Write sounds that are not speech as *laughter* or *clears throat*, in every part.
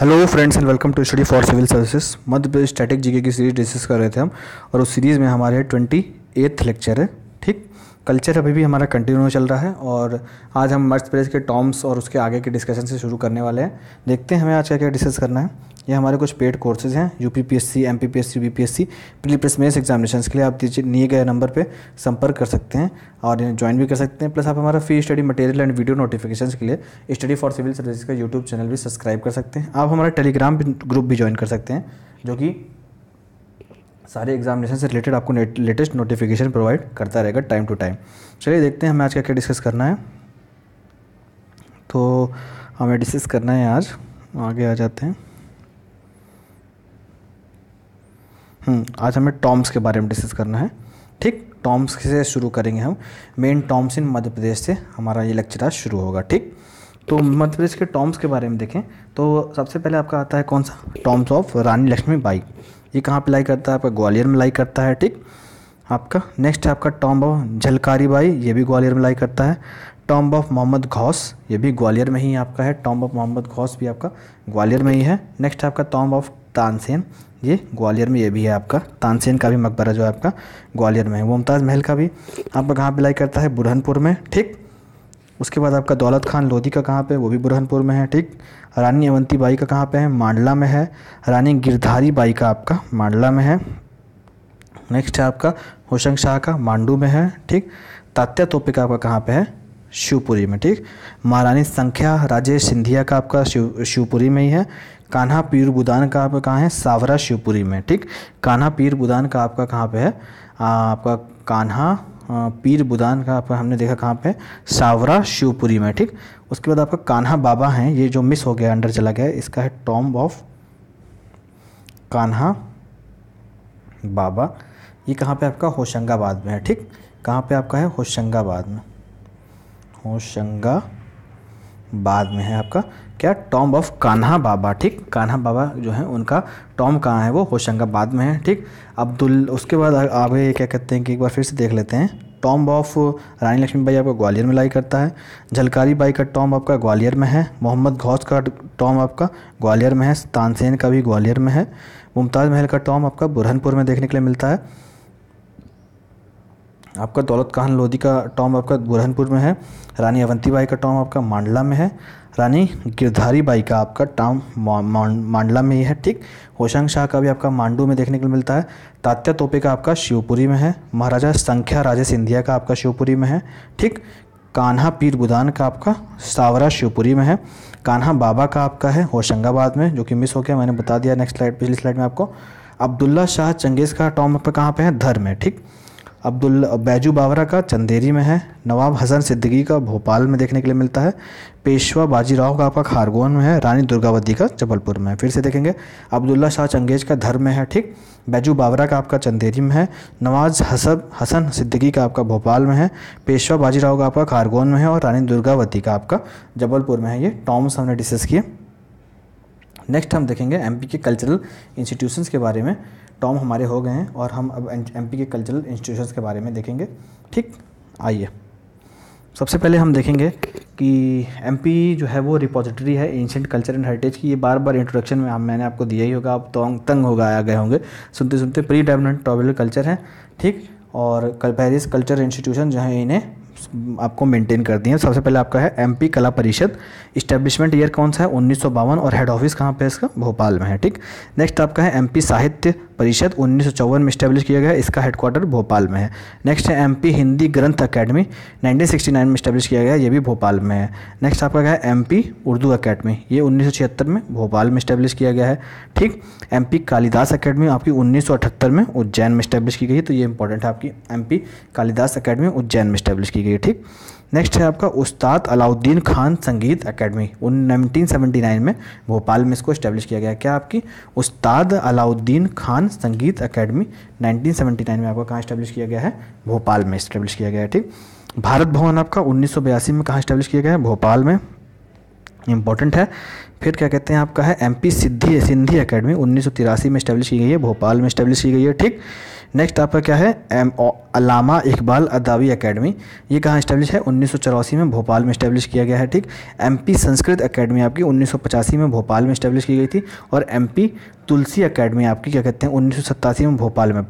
Hello friends and welcome to study for civil services Madhya Pradesh static GK की series discuss कर रहे थे हम, और उस सीरीज़ में हमारे ट्वेंटी एथ लेक्चर है। कल्चर अभी भी हमारा कंटिन्यू चल रहा है और आज हम मध्य प्रदेश के टॉम्स और उसके आगे के डिस्कशन से शुरू करने वाले हैं। देखते हैं हमें आज क्या क्या डिस्कस करना है। ये हमारे कुछ पेड कोर्सेज हैं U P P S C M P P S C B P S C pre mains examination के लिए आप दिए गए नंबर पर संपर्क कर सकते हैं और इन्हें ज्वाइन भी कर सकते हैं। प्लस आप हमारा free study material and video notification के लिए स्टडी फॉर सिविल सर्विस का यूट्यूब चैनल भी सब्सक्राइब कर सकते हैं। आप हमारा टेलीग्राम ग्रुप भी ज्वाइन कर सकते हैं, जो कि सारे एग्जामिनेशन से रिलेटेड आपको लेटेस्ट नोटिफिकेशन प्रोवाइड करता रहेगा टाइम टू टाइम चलिए देखते हैं हमें आज क्या क्या डिस्कस करना है. तो हमें डिस्कस करना है आज. आगे आ जाते हैं. हम्म, आज हमें टॉम्स के बारे में डिस्कस करना है. ठीक टॉम्स से शुरू करेंगे हम. मेन टॉम्स इन मध्य प्रदेश से हमारा ये लेक्चर आज शुरू होगा ठीक? तो मध्य प्रदेश के टॉम्स के बारे में देखें. तो सबसे पहले आपका आता है कौन सा? टॉम्स ऑफ़ रानी लक्ष्मी बाई ये कहाँ पे लाई करता है? आपका ग्वालियर में लाई करता है, ठीक? आपका नेक्स्ट है आपका टॉम्ब ऑफ़ झलकारी बाई, ये भी ग्वालियर में लाई करता है। टॉम्ब ऑफ़ मोहम्मद घौस ये भी ग्वालियर में ही आपका है। टॉम्ब ऑफ़ मोहम्मद घौस भी आपका ग्वालियर में ही है। नेक्स्ट है आपका टॉम्ब ऑफ़ तानसेन ये ग्वालियर में ये भी है आपका। तानसेन का भी मकबरा जो है आपका ग्वालियर में है। मुमताज़ महल का भी आपका कहाँ पे लाई करता है? बुरहनपुर में, ठीक? उसके बाद आपका दौलत खान लोधी का कहाँ पे? वो भी बुरहनपुर में है, ठीक? रानी अवंती बाई का कहाँ पे है? मांडला में है। रानी गिरधारी बाई का आपका मांडला में है। नेक्स्ट है आपका होशंग शाह का मांडू में है, ठीक? तात्या तोपे का आपका कहाँ पे है? शिवपुरी में, ठीक? महारानी संख्या राजेश सिंधिया का आपका शिव, शिवपुरी में ही है। कान्हा पीर बुदान का आपका कहाँ है? सावरा शिवपुरी में, ठीक? कान्हा पीर बुदान का आपका कहाँ पे है? आपका कान्हा पीर बुदान का आपका हमने देखा कहाँ पे? सावरा, शिवपुरी में, ठीक? उसके बाद आपका कान्हा बाबा हैं, ये जो मिस हो गया अंडर चला गया, इसका है टॉम्ब ऑफ़ कान्हा बाबा। ये कहाँ पे आपका? होशंगाबाद में है, ठीक? कहाँ पे आपका है? होशंगाबाद में। होशंगाबाद में है आपका, क्या? टॉम्ब ऑफ़ कान्हा बाबा ठीक? कान्हा बाबा जो है, उनका टॉम्ब कहाँ है वो? होशंगाबाद में है, ठीक? अब्दुल, उसके बाद आगे क्या कहते हैं कि एक बार फिर से देख लेते हैं। टॉम्ब ऑफ़ रानी लक्ष्मीबाई आपका ग्वालियर में लाई करता है। झलकारी बाई का टॉम्ब आपका ग्वालियर में है। मोहम्मद घौस का टॉम्ब आपका ग्वालियर में है। तानसेन का भी ग्वालियर में है। मुमताज़ महल का टॉम्ब आपका बुरहनपुर में देखने के लिए मिलता है। आपका दौलत खान लोधी का टॉम आपका बुरहनपुर में है। रानी अवंती बाई का टॉम आपका मांडला में है। रानी गिरधारी बाई का आपका टॉम मांडला में ही है, ठीक? होशंग शाह का भी आपका मांडू में देखने को मिलता है। तात्या तोपे का आपका शिवपुरी में है। महाराजा संख्या राजे सिंधिया का आपका शिवपुरी में है, ठीक? कान्हा पीर बुदान का आपका सावरा शिवपुरी में है। कान्हा बाबा का आपका है होशंगाबाद में, जो कि मिस हो गया, मैंने बता दिया नेक्स्ट स्लाइड पिछली स्लाइड में आपको। अब्दुल्ला शाह चंगेज़ का टॉम आपका कहाँ पे है? धर में, ठीक? अब्दुल बैजू बावरा का चंदेरी में है। नवाब हसन सिद्दीकी का भोपाल में देखने के लिए मिलता है। पेशवा बाजीराव का आपका खारगोन में है। रानी दुर्गावती का जबलपुर में है। फिर से देखेंगे। अब्दुल्ला शाह चंगेज का धर्म में है, ठीक। बैजू बावरा का आपका चंदेरी में है। नवाज़ हसब, हसन सिद्दीकी का आपका भोपाल में है। पेशवा बाजीराव का आपका खारगोन में है और रानी दुर्गावती का आपका जबलपुर में है। ये टॉम्स हमने डिस्कस किए। नेक्स्ट हम देखेंगे एमपी के कल्चरल इंस्टीट्यूशंस के बारे में। टॉम हमारे हो गए हैं और हम अब एमपी के कल्चरल इंस्टीट्यूशंस के बारे में देखेंगे। ठीक? आइए। सबसे पहले हम देखेंगे कि एमपी जो है वो रिपोजिटरी है एंशेंट कल्चर एंड हेरिटेज की। ये बार बार इंट्रोडक्शन में मैंने आपको दिया ही होगा। आप तो तंग हो गए गए होंगे। सुनते सुनते प्री डेवलपमेंट ट्राइबल कल्चर है। ठीक? और पेरिस कल्चर इंस्टीट्यूशन जो है, इन्हें आपको मेंटेन कर दिए सबसे पहले आपका है एमपी कला परिषद। इस्टेब्लिशमेंट ईयर कौन सा है? उन्नीस सौ बावन और हेड ऑफ़िस कहाँ पे है इसका? भोपाल में है, ठीक? नेक्स्ट आपका है एमपी साहित्य परिषद, उन्नीस सौ चौवन में इस्टेब्लिश किया गया इसका हेडक्वार्टर भोपाल में है। नेक्स्ट है एमपी हिंदी ग्रंथ अकेडमी 1969 में इस्टेब्लिश किया गया ये भी भोपाल में है। नेक्स्ट आपका क्या है? एमपी उर्दू अकेडमी ये उन्नीस सौ छिहत्तर में भोपाल में इस्टेब्लिश किया गया है, ठीक? एमपी कालिदास अकेडमी आपकी उन्नीस सौ अठहत्तर में उज्जैन में इस्टेब्लिश की गई तो ये इंपॉर्टेंट है आपकी एमपी कालिदास अकेडमी उज्जैन में इस्टेब्लिश की गई ठीक? नेक्स्ट है आपका उस्ताद अलाउद्दीन खान संगीत एकेडमी उन नाइनटीन में भोपाल में इसको इस्टेब्लिश किया गया। क्या आपकी? उस्ताद अलाउद्दीन खान संगीत एकेडमी 1979 में आपका कहाँ इस्टेब्लिश किया गया है? भोपाल में इस्टेब्लिश किया गया है, ठीक? भारत भवन आपका उन्नीस सौ बयासी में कहाँ इस्टेब्लिश किया गया है? भोपाल में। इंपॉर्टेंट है। फिर क्या कहते हैं आपका है एम पी सिद्धि सिंधी अकेडमी उन्नीस सौ तिरासी में इस्टेब्लिश की गई है। भोपाल में इस्टेब्लिश की गई है, ठीक? नेक्स्ट आपका क्या है? एम अलामा इकबाल अदावी एकेडमी ये कहाँ इस्टेब्लिश है? उन्नीस सौ चौरासी में भोपाल में इस्टेब्लिश किया गया है, ठीक? एमपी संस्कृत अकेडमी आपकी उन्नीस सौ पचासी में भोपाल में इस्टेब्लिश की गई थी और एमपी तुलसी अकेडमी आपकी क्या कहते हैं? उन्नीस सौ सत्तासी में भोपाल में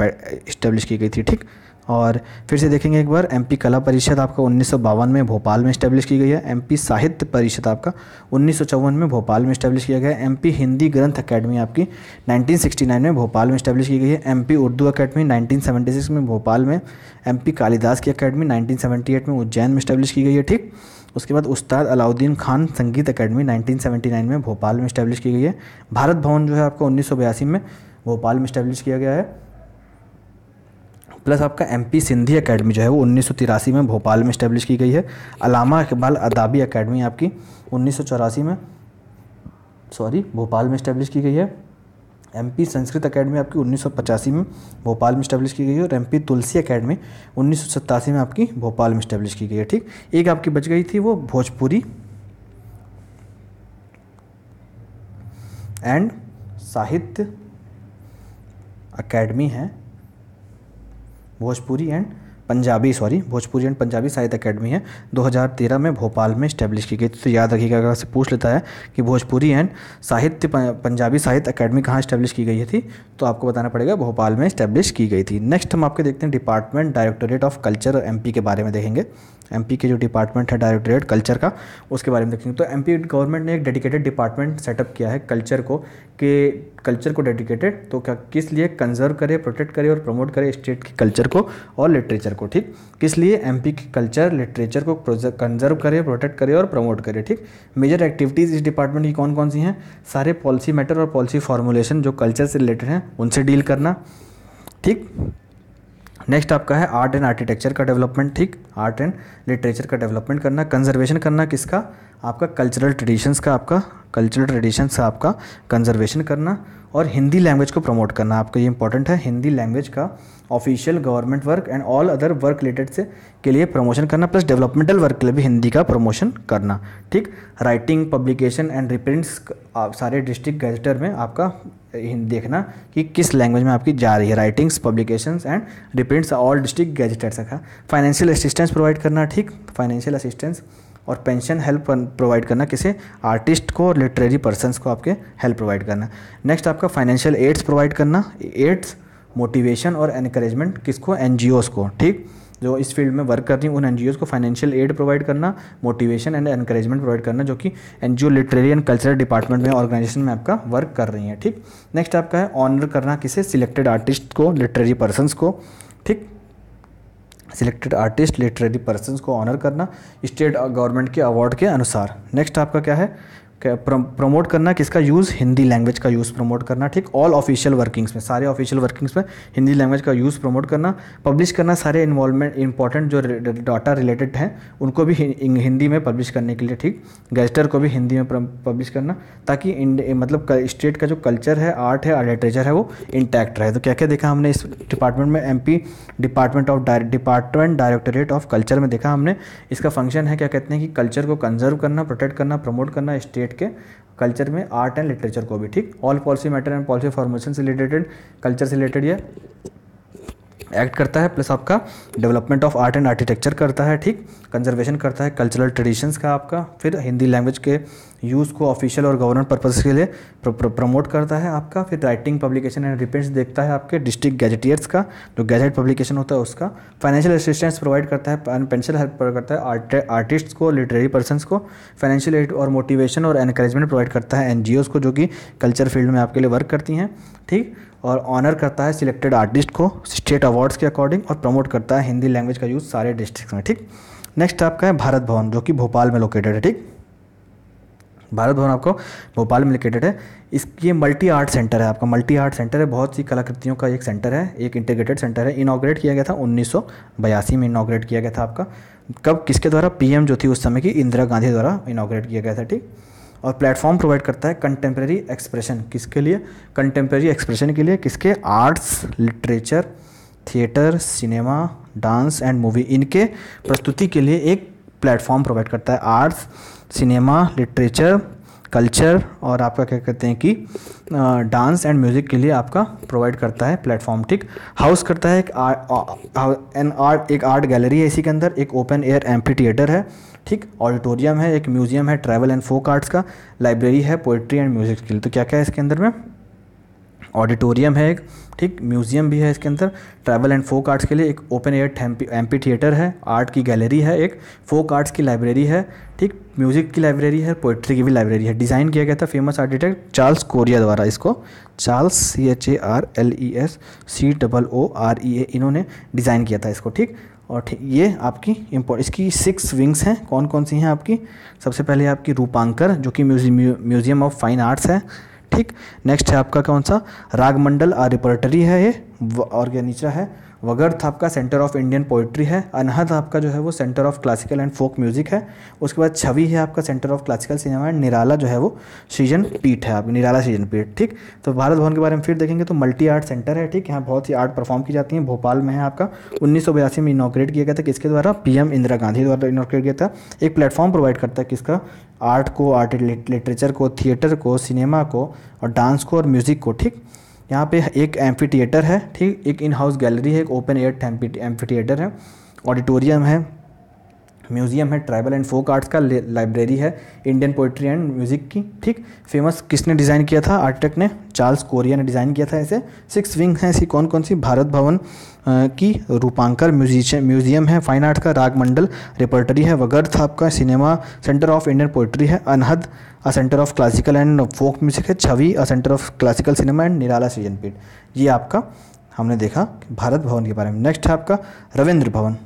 इस्टेब्लिश की गई थी, ठीक? और फिर से देखेंगे एक बार एमपी कला परिषद आपका उन्नीस सौ बावन में भोपाल में इस्टेब्लिश की गई है। एमपी साहित्य परिषद आपका उन्नीस सौ चौवन में भोपाल में इस्टेब्लिश किया गया है। एमपी हिंदी ग्रंथ अकेडमी आपकी 1969 में भोपाल में इस्टेब्लिश की गई है। एमपी उर्दू अकेडमी 1976 में भोपाल में। एमपी कालिदास की अकेडमी 1978 में उज्जैन में इस्टेब्लिश की गई है, ठीक? उसके बाद उस्ताद अलाउद्दीन खान संगीत अकेडमी 1979 में भोपाल में इस्टेब्लिश की गई है। भारत भवन जो है आपका उन्नीस सौ बयासी में भोपाल में इस्टेब्लिश किया गया है। प्लस आपका एम पी सिंधी अकेडमी जो है वो उन्नीस सौ तिरासी में भोपाल में इस्टेब्लिश की गई है। अलामा इकबाल अदाबी अकेडमी आपकी उन्नीस सौ चौरासी में सॉरी भोपाल में इस्टेब्लिश की गई है। एम पी संस्कृत अकेडमी आपकी उन्नीस सौ पचासी में भोपाल में इस्टेब्लिश की गई है और एम पी तुलसी अकेडमी उन्नीस सौ सत्तासी में आपकी भोपाल में इस्टेब्लिश की गई है, ठीक? एक आपकी बच गई थी वो भोजपुरी एंड साहित्य अकेडमी है। Bhojpuri and Punjabi sorry Bhojpuri and Punjabi Sahitya academy है। 2013 में भोपाल में स्टैब्लिश की गई। तो याद रखिएगा, अगर आपसे पूछ लेता है कि भोजपुरी एंड साहित्य पंजाबी साहित्य अकेडमी कहाँ स्टैब्लिश की गई थी तो आपको बताना पड़ेगा, भोपाल में स्टैब्लिश की गई थी। नेक्स्ट हम आपके देखते हैं department directorate of culture M के बारे में देखेंगे। एमपी के जो डिपार्टमेंट है डायरेक्टोरेट कल्चर का, उसके बारे में देखेंगे। तो एमपी गवर्नमेंट ने एक डेडिकेटेड डिपार्टमेंट सेटअप किया है कल्चर को, कि कल्चर को डेडिकेटेड तो क्या, किस लिए कंजर्व करे प्रोटेक्ट करे और प्रमोट करे स्टेट के कल्चर को और लिटरेचर को, ठीक? किस लिए एम की कल्चर लिटरेचर को कंजर्व करे प्रोटेक्ट करे और प्रमोट करे, ठीक? मेजर एक्टिविटीज़ इस डिपार्टमेंट की कौन कौन सी हैं? सारे पॉलिसी मैटर और पॉलिसी फॉर्मुलेशन जो कल्चर से रिलेटेड हैं, उनसे डील करना, ठीक? नेक्स्ट आपका है आर्ट एंड आर्किटेक्चर का डेवलपमेंट ठीक? आर्ट एंड लिटरेचर का डेवलपमेंट करना कंजर्वेशन करना किसका? आपका कल्चरल ट्रेडिशंस का आपका कल्चरल ट्रेडिशंस का आपका कंजर्वेशन करना और हिंदी लैंग्वेज को प्रमोट करना। आपका ये इंपॉर्टेंट है, हिंदी लैंग्वेज का official government work and all other work related से के लिए प्रमोशन करना प्लस डेवलपमेंटल वर्क के लिए भी हिंदी का प्रमोशन करना। ठीक? राइटिंग पब्लिकेशन एंड रिप्रिंट्स सारे डिस्ट्रिक्ट गैजेटर में आपका देखना कि किस लैंग्वेज में आपकी जा रही है। Writings publications and reprints all district gazetteers का फाइनेंशियल असिस्टेंस प्रोवाइड करना, ठीक? फाइनेंशियल असिस्टेंस और पेंशन हेल्प प्रोवाइड करना, किसे आर्टिस्ट को और लिटरेरी पर्सनस को आपके हेल्प प्रोवाइड करना। नेक्स्ट आपका फाइनेंशियल एड्स प्रोवाइड करना। एड्स मोटिवेशन और एनकरेजमेंट किसको? एन को, ठीक? जो इस फ़ील्ड में वर्क कर रही हैं, उन एन को फाइनेंशियल एड प्रोवाइड करना मोटिवेशन एंड एनकरेजमेंट प्रोवाइड करना, जो कि N G O literary and cultural department में ऑर्गेनाइजेशन में आपका वर्क कर रही हैं, ठीक? नेक्स्ट आपका है ऑनर करना, किसे सिलेक्टेड आर्टिस्ट को लिटरेरी पर्सनस को, ठीक? सिलेक्टेड आर्टिस्ट लिटरेरी पर्सन को ऑनर करना स्टेट गवर्नमेंट के अवार्ड के अनुसार। नेक्स्ट आपका क्या है? प्रमोट करना किसका यूज़ हिंदी लैंग्वेज का यूज़ प्रमोट करना, ठीक? ऑल ऑफिशियल वर्किंग्स में, सारे ऑफिशियल वर्किंग्स में हिंदी लैंग्वेज का यूज़ प्रमोट करना पब्लिश करना सारे इन्वॉल्वमेंट इंपॉर्टेंट जो डाटा रिलेटेड हैं, उनको भी हिंदी में पब्लिश करने के लिए, ठीक? गेस्टर को भी हिंदी में पब्लिश करना, ताकि मतलब स्टेट का जो कल्चर है आर्ट है और लिटरेचर है, वो इंटैक्ट रहे। तो क्या क्या देखा हमने इस डिपार्टमेंट में? MP department of department directorate of culture में देखा हमने। इसका फ़ंक्शन है, क्या कहते हैं कि कल्चर को कंजर्व करना प्रोटेक्ट करना प्रमोट करना स्टेट स्टेट के कल्चर में आर्ट एंड लिटरेचर को भी, ठीक? All policy matter and policy formation से रिलेटेड कल्चर से रिलेटेड ये। एक्ट करता है प्लस आपका development of art and architecture करता है ठीक? कंजर्वेशन करता है कल्चरल ट्रेडिशंस का आपका फिर हिंदी लैंग्वेज के यूज़ को ऑफिशियल और गवर्नमेंट पर्पज़ के लिए प्र, प्र, प्रमोट करता है आपका फिर राइटिंग पब्लिकेशन एंड रिपेंट्स देखता है आपके डिस्ट्रिक्ट गैजेटियर्स का जो गैजेट पब्लिकेशन होता है उसका। फाइनेंशियल असिस्टेंस प्रोवाइड करता है पेंशियल हेल्प करता है आर्टिस्ट को लिटरेरी पर्सनस को। फाइनेंशियल एड और मोटिवेशन और एनकरेजमेंट प्रोवाइड करता है एन को जो कि कल्चर फ़ील्ड में आपके लिए वर्क करती हैं ठीक? और ऑनर करता है सिलेक्टेड आर्टिस्ट को स्टेट अवार्ड्स के अकॉर्डिंग और प्रमोट करता है हिंदी लैंग्वेज का यूज़ सारे डिस्ट्रिक्ट में, ठीक? नेक्स्ट आपका है भारत भवन, जो कि भोपाल में लोकेटेड है, ठीक? भारत भवन आपको भोपाल में लोकेटेड है। इसकी मल्टी आर्ट सेंटर है आपका मल्टी आर्ट सेंटर है, बहुत सी कलाकृतियों का एक सेंटर है, एक इंटीग्रेटेड सेंटर है। इनाग्रेट किया गया था उन्नीस सौ बयासी में इनाग्रेट किया गया था आपका। कब? किसके द्वारा? पीएम जो थी उस समय की इंदिरा गांधी द्वारा इनाग्रेट किया गया था, ठीक? और प्लेटफॉर्म प्रोवाइड करता है कंटेम्प्रेरी एक्सप्रेशन किसके लिए? कंटेम्प्रेरी एक्सप्रेशन के लिए किसके? Arts literature theatre cinema dance and movie इनके प्रस्तुति के लिए एक प्लेटफॉर्म प्रोवाइड करता है। आर्ट्स सिनेमा लिटरेचर कल्चर और आपका क्या कहते हैं कि डांस एंड म्यूज़िक के लिए आपका प्रोवाइड करता है प्लेटफॉर्म, ठीक? हाउस करता है एक आर्ट एक आर्ट गैलरी है इसी के अंदर, एक ओपन एयर एम्पी थिएटर है। ठीक, ऑडिटोरियम है, एक म्यूज़ियम है, ट्रैवल एंड फोक आर्ट्स का, लाइब्रेरी है पोइट्री एंड म्यूज़िक के लिए। तो क्या क्या है इसके अंदर में? ऑडिटोरियम है एक, ठीक, म्यूज़ियम भी है इसके अंदर, ट्रैवल एंड फोक आर्ट्स के लिए एक ओपन एयर एम्पी थिएटर है, आर्ट की गैलरी है एक, फोक आर्ट्स की लाइब्रेरी है, ठीक, म्यूज़िक की लाइब्रेरी है पोइट्री की भी लाइब्रेरी है। डिज़ाइन किया गया था फ़ेमस आर्किटेक्ट चार्ल्स कोरिया द्वारा इसको, Charles C H A R L E S C double O R E A इन्होंने डिज़ाइन किया था इसको, ठीक। और ठीक ये आपकी इम्पोर्ट इसकी सिक्स विंग्स हैं। कौन कौन सी हैं आपकी? सबसे पहले आपकी रूपांकर, जो कि म्यूज़ियम ऑफ़ फाइन आर्ट्स है। ठीक नेक्स्ट है आपका कौन सा? रागमंडल आ रिपर्टरी है ये और क्या नीचा है? वगर्थ आपका सेंटर ऑफ़ इंडियन पोइट्री है, अनहद आपका जो है वो centre of classical and folk music है, उसके बाद छवि है आपका centre of classical cinema and Nirala जो है वो सीज़न पीठ है आपकी, निराला सीज़न पीठ, ठीक? तो भारत भवन के बारे में फिर देखेंगे तो मल्टी आर्ट सेंटर है, ठीक? यहाँ बहुत ही आर्ट परफॉर्म की जाती है, भोपाल में है आपका, उन्नीस सौ बयासी में इनोग्रेट किया गया था, किसके द्वारा? पीएम इंदिरा गांधी द्वारा इनोग्रेट किया था, एक प्लेटफॉर्म प्रोवाइड करता है किसका? आर्ट को, आर्ट लिटरेचर को, थिएटर को, सिनेमा को और डांस को और म्यूज़िक को, ठीक? यहाँ पे एक एम्फी थिएटर है, ठीक? एक इन हाउस गैलरी है, एक ओपन एयर एम्फी थिएटर है, ऑडिटोरियम है म्यूज़ियम है, ट्राइबल एंड फोक आर्ट्स का लाइब्रेरी है, इंडियन पोइट्री एंड म्यूज़िक की, ठीक? फ़ेमस किसने डिज़ाइन किया था? आर्किटेक्ट ने, चार्ल्स कोरिया ने डिज़ाइन किया था ऐसे सिक्स विंग हैं ऐसी कौन कौन सी? भारत भवन की रूपांकर म्यूजिशियन म्यूज़ियम है, फाइन आर्ट का रागमंडल रिपर्टरी है वगर्थ आपका, cinema, centre of Indian poetry है, Anhad, uh, centre of classical and folk music है, Chhavi, uh, centre of classical cinema and Nirala Srijan Peeth ये आपका, हमने देखा भारत भवन के बारे में। नेक्स्ट है आपका, रविंद्र भवन।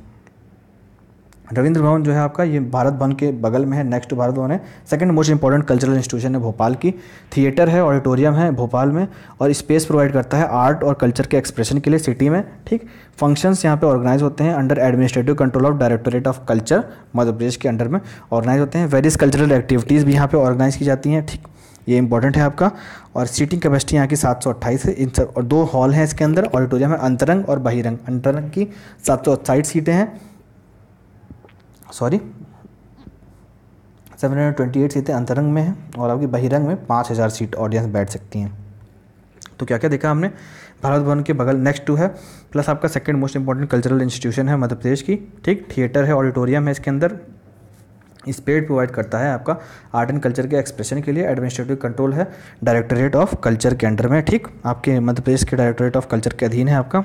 रविंद्र भवन जो है आपका, ये भारत भवन के बगल में है नेक्स्ट भारत भवन है। Second most important cultural institution है भोपाल की। थिएटर है ऑडिटोरियम है भोपाल में और स्पेस प्रोवाइड करता है आर्ट और कल्चर के एक्सप्रेशन के लिए सिटी में, ठीक? फ़ंक्शंस यहाँ पे ऑर्गेनाइज होते हैं under administrative control of directorate of culture Madhya Pradesh के अंडर में ऑर्गेनाइज होते हैं। वेरियस कल्चरल एक्टिविटीज़ भी यहाँ पे ऑर्गेनाइज की जाती हैं, ठीक? ये इंपॉर्टेंट है आपका। और सीटिंग कैपेसिटी यहाँ की सात सौ अट्ठाईस है। इन सब, और दो हॉल हैं इसके अंदर ऑडिटोरियम है अंतरंग और बहिरंग। अंतरंग की सात सौ साठ सीटें हैं। Sorry seven hundred twenty eight सीटें अंतरंग में हैं और आपकी बहिरंग में पाँच हज़ार सीट ऑडियंस बैठ सकती हैं। तो क्या क्या देखा हमने भारत भवन के बगल नेक्स्ट टू है प्लस आपका second most important cultural institution है मध्य प्रदेश की। ठीक थिएटर है ऑडिटोरियम है इसके अंदर। स्पेड प्रोवाइड करता है आपका आर्ट एंड कल्चर के एक्सप्रेशन के लिए। एडमिनिस्ट्रेटिव कंट्रोल है डायरेक्टोरेट ऑफ़ कल्चर के अंडर में। ठीक, आपके मध्य प्रदेश के डायरेक्टोरेट ऑफ़ कल्चर के अधीन है आपका।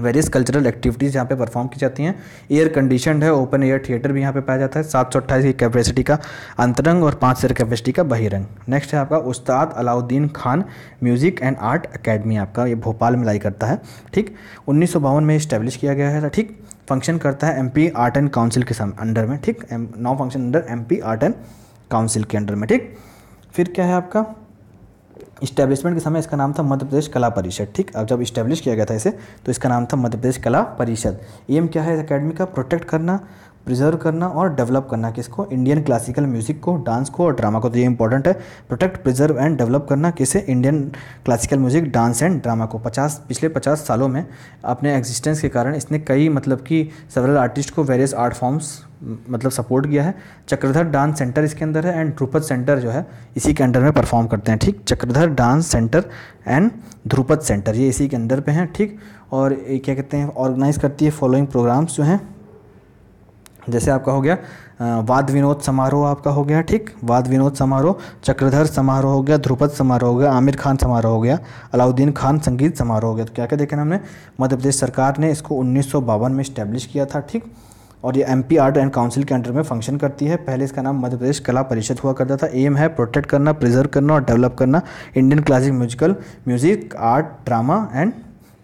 वेरियस कल्चरल एक्टिविटीज़ यहाँ पे परफॉर्म की जाती हैं। एयर कंडीशन है ओपन एयर थिएटर भी यहाँ पे पाया जाता है। सात सौ अट्ठाईस की कैपेसिटी का अंतरंग और पाँच सौ कैपेसिटी का बहिरंग। नेक्स्ट है आपका Ustad Allauddin Khan music and art academy आपका ये भोपाल में लाई करता है। ठीक? उन्नीस सौ बावन में इस्टेब्लिश किया गया है। ठीक? फ़ंक्शन करता है M P art and council के अंडर में। ठीक? नौ function under M P art and council के अंडर में। ठीक? फिर क्या है आपका? इस्टेब्लिशमेंट के समय इसका नाम था मध्य प्रदेश कला परिषद, ठीक? अब जब इस्टेब्लिश किया गया था इसे तो इसका नाम था मध्य प्रदेश कला परिषद। एम क्या है इस अकेडमी का? प्रोटेक्ट करना प्रिजर्व करना और डेवलप करना किसको इंडियन क्लासिकल म्यूज़िक को डांस को और ड्रामा को। तो ये इंपॉर्टेंट है। प्रोटेक्ट प्रिजर्व एंड डेवलप करना किसे Indian classical music dance and drama को। पचास, पिछले पचास सालों में अपने एग्जिस्टेंस के कारण इसने कई मतलब कि सेवरल आर्टिस्ट को वेरियस आर्ट फॉर्म्स मतलब सपोर्ट किया है। चक्रधर डांस सेंटर इसके अंदर है एंड ध्रुपद सेंटर जो है, इसी के अंडर में परफॉर्म करते हैं, ठीक? Chakradhar dance centre and Dhrupad centre ये इसी के अंदर पे हैं, ठीक? और क्या कहते हैं ऑर्गेनाइज करती है फॉलोइंग प्रोग्राम्स जो हैं। जैसे आपका हो गया वाद विनोद समारोह आपका हो गया, ठीक? वाद विनोद समारोह, चक्रधर समारोह हो गया, ध्रुपद समारोह हो गया, आमिर खान समारोह हो गया, अलाउद्दीन खान संगीत समारोह हो गया। तो क्या क्या देखे हमने? मध्य प्रदेश सरकार ने इसको उन्नीस सौ बावन में इस्टेब्लिश किया था, ठीक? और ये M P art and council के अंडर में फ़ंक्शन करती है। पहले इसका नाम मध्य प्रदेश कला परिषद हुआ करता था। एम है प्रोटेक्ट करना प्रिजर्व करना और डेवलप करना। Indian classic musical music art drama and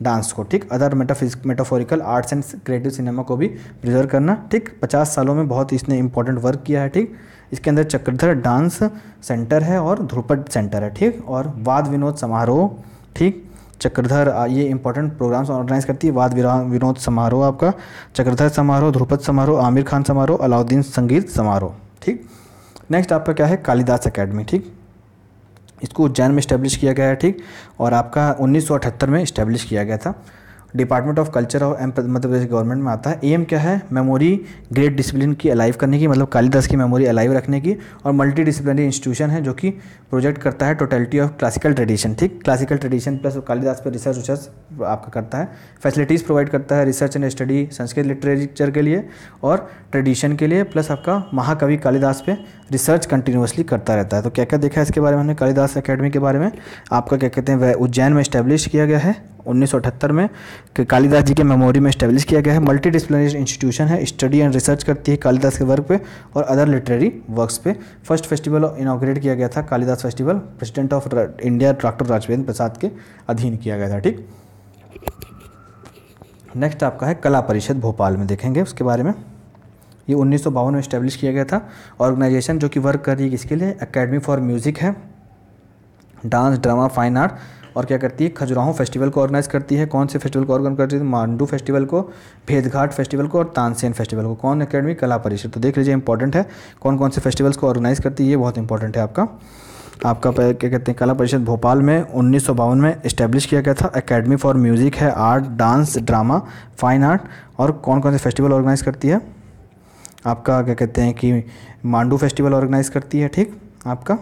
dance को, ठीक? Other metaphysic metaphorical arts and creative cinema को भी प्रिजर्व करना, ठीक? पचास सालों में बहुत इसने इंपॉर्टेंट वर्क किया है, ठीक? इसके अंदर चक्रधर डांस सेंटर है और ध्रुपद सेंटर है, ठीक? और वाद विनोद समारोह, ठीक? चक्रधर ये इंपॉर्टेंट प्रोग्राम्स ऑर्गेनाइज करती है, वाद विनोद समारोह आपका, चक्रधर समारोह, ध्रुपद समारोह, आमिर खान समारोह, अलाउद्दीन संगीत समारोह, ठीक? नेक्स्ट आपका क्या है? कालिदास अकेडमी ठीक? इसको उज्जैन में इस्टेब्लिश किया गया है, ठीक? और आपका उन्नीस सौ अठहत्तर में इस्टेब्लिश किया गया था। डिपार्टमेंट ऑफ़ कल्चर और मध्य प्रदेश गवर्नमेंट में आता है एम क्या है? मेमोरी ग्रेट डिसिप्लिन की अलाइव करने की मतलब कालिदास की मेमोरी अलाइव रखने की और मल्टी डिसिप्लिनरी इंस्टीट्यूशन है जो कि प्रोजेक्ट करता है टोटलिटी ऑफ़ क्लासिकल ट्रेडिशन ठीक? क्लासिकल ट्रेडिशन प्लस कालिदास पर रिसर्च विसर्च आपका करता है। फैसिलिटीज़ प्रोवाइड करता है research and study Sanskrit literature के लिए और ट्रेडिशन के लिए प्लस आपका महाकवि कालिदास पे रिसर्च कंटिन्यूसली करता रहता है। तो क्या क्या देखा है इसके बारे में हमने? कालिदास अकेडमी के बारे में। आपका क्या कहते हैं? वह उज्जैन में इस्टेब्लिश किया गया है। उन्नीस सौ अठहत्तर में कि कालिदास जी के मेमोरी में इस्टेब्लिश किया गया है। मल्टी डिसिप्लिनरी इंस्टीट्यूशन है। स्टडी एंड रिसर्च करती है कालिदास के वर्क पे और अदर लिटरेरी वर्क्स पे। फ़र्स्ट फेस्टिवल इनाग्रेट किया गया था, Kalidas festival president of India doctor Rajendra Prasad के अधीन किया गया था, ठीक? नेक्स्ट आपका है कला परिषद भोपाल में देखेंगे उसके बारे में। ये उन्नीस सौ बावन में इस्टेब्लिश किया गया था। ऑर्गेनाइजेशन जो कि वर्क कर रही है किसके लिए? अकेडमी फॉर म्यूज़िक है। डांस ड्रामा फाइन आर्ट और क्या करती है? खजुराहो फेस्टिवल को ऑर्गेनाइज करती है। कौन से फेस्टिवल को ऑर्गेनाइज करती है? मांडू फेस्टिवल को, भेदघाट फेस्टिवल को और तानसेन फेस्टिवल को। कौन अकेडमी कला परिषद। तो देख लीजिए इंपॉर्टेंट है। कौन कौन से फेस्टिवल्स को ऑर्गेनाइज करती है? ये बहुत इंपॉर्टेंट है आपका। आपका क्या कहते हैं? कला परिषद भोपाल में उन्नीस सौ बावन में इस्टेब्लिश किया गया था। अकेडमी फॉर म्यूज़िक है। Art dance drama fine art और कौन कौन से फेस्टिवल ऑर्गेनाइज करती है? आपका क्या कहते हैं कि मांडू फेस्टिवल ऑर्गेनाइज करती है, ठीक? आपका?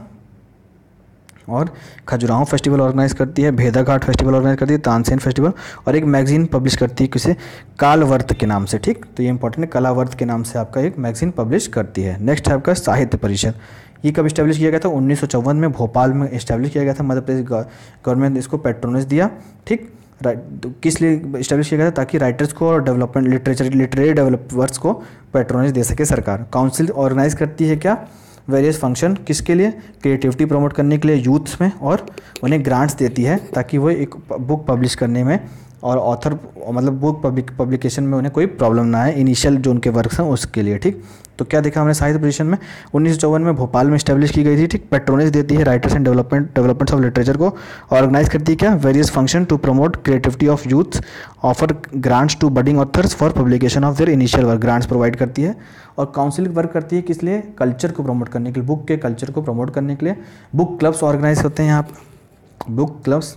और खजुराहो फेस्टिवल ऑर्गेनाइज करती है, भेदाघाट फेस्टिवल ऑर्गेनाइज करती है, तानसेन फेस्टिवल और एक मैगजीन पब्लिश करती है किसे? कालवर्त के नाम से, ठीक? तो ये इंपॉर्टेंट है, कलावर्त के नाम से आपका एक मैगजीन पब्लिश करती है। नेक्स्ट है आपका साहित्य परिषद। ये कब इस्टेब्लिश किया गया था? उन्नीस सौ चौवन में भोपाल में इस्टेब्लिश किया गया था। मध्य प्रदेश गवर्नमेंट ने इसको पेट्रोनेस दिया, ठीक? तो किस लिए इस्टेब्लिश किया गया था? ताकि राइटर्स को और डेवलपमेंट लिटरेचर लिटरेरी डेवलपर्स को पेट्रोनेस दे सके सरकार। काउंसिल ऑर्गेनाइज करती है क्या? वेरियस फ़ंक्शन किसके लिए? क्रिएटिविटी प्रमोट करने के लिए यूथ्स में और उन्हें ग्रांट्स देती है ताकि वो एक बुक पब्लिश करने में और ऑथर मतलब बुक पब्लिक पब्लिकेशन में उन्हें कोई प्रॉब्लम ना आए। इनिशियल जो उनके वर्क हैं उसके लिए, ठीक? तो क्या देखा हमने साहित्य पोजिशन में? उन्नीस में भोपाल में स्टैब्लिश की गई थी, ठीक? पेट्रोनेज देती है writers and development development of literature को ऑर्गेनाइज करती है क्या? Various function to promote creativity of youth offer grants to budding authors for publication of their initial work grants provide करती है। और काउंसिल वर्क करती है किस लिए? कल्चर को प्रमोट करने के लिए बुक के कल्चर को प्रमोट करने के लिए। बुक क्लब्स ऑर्गेनाइज होते हैं यहाँ बुक क्लब्स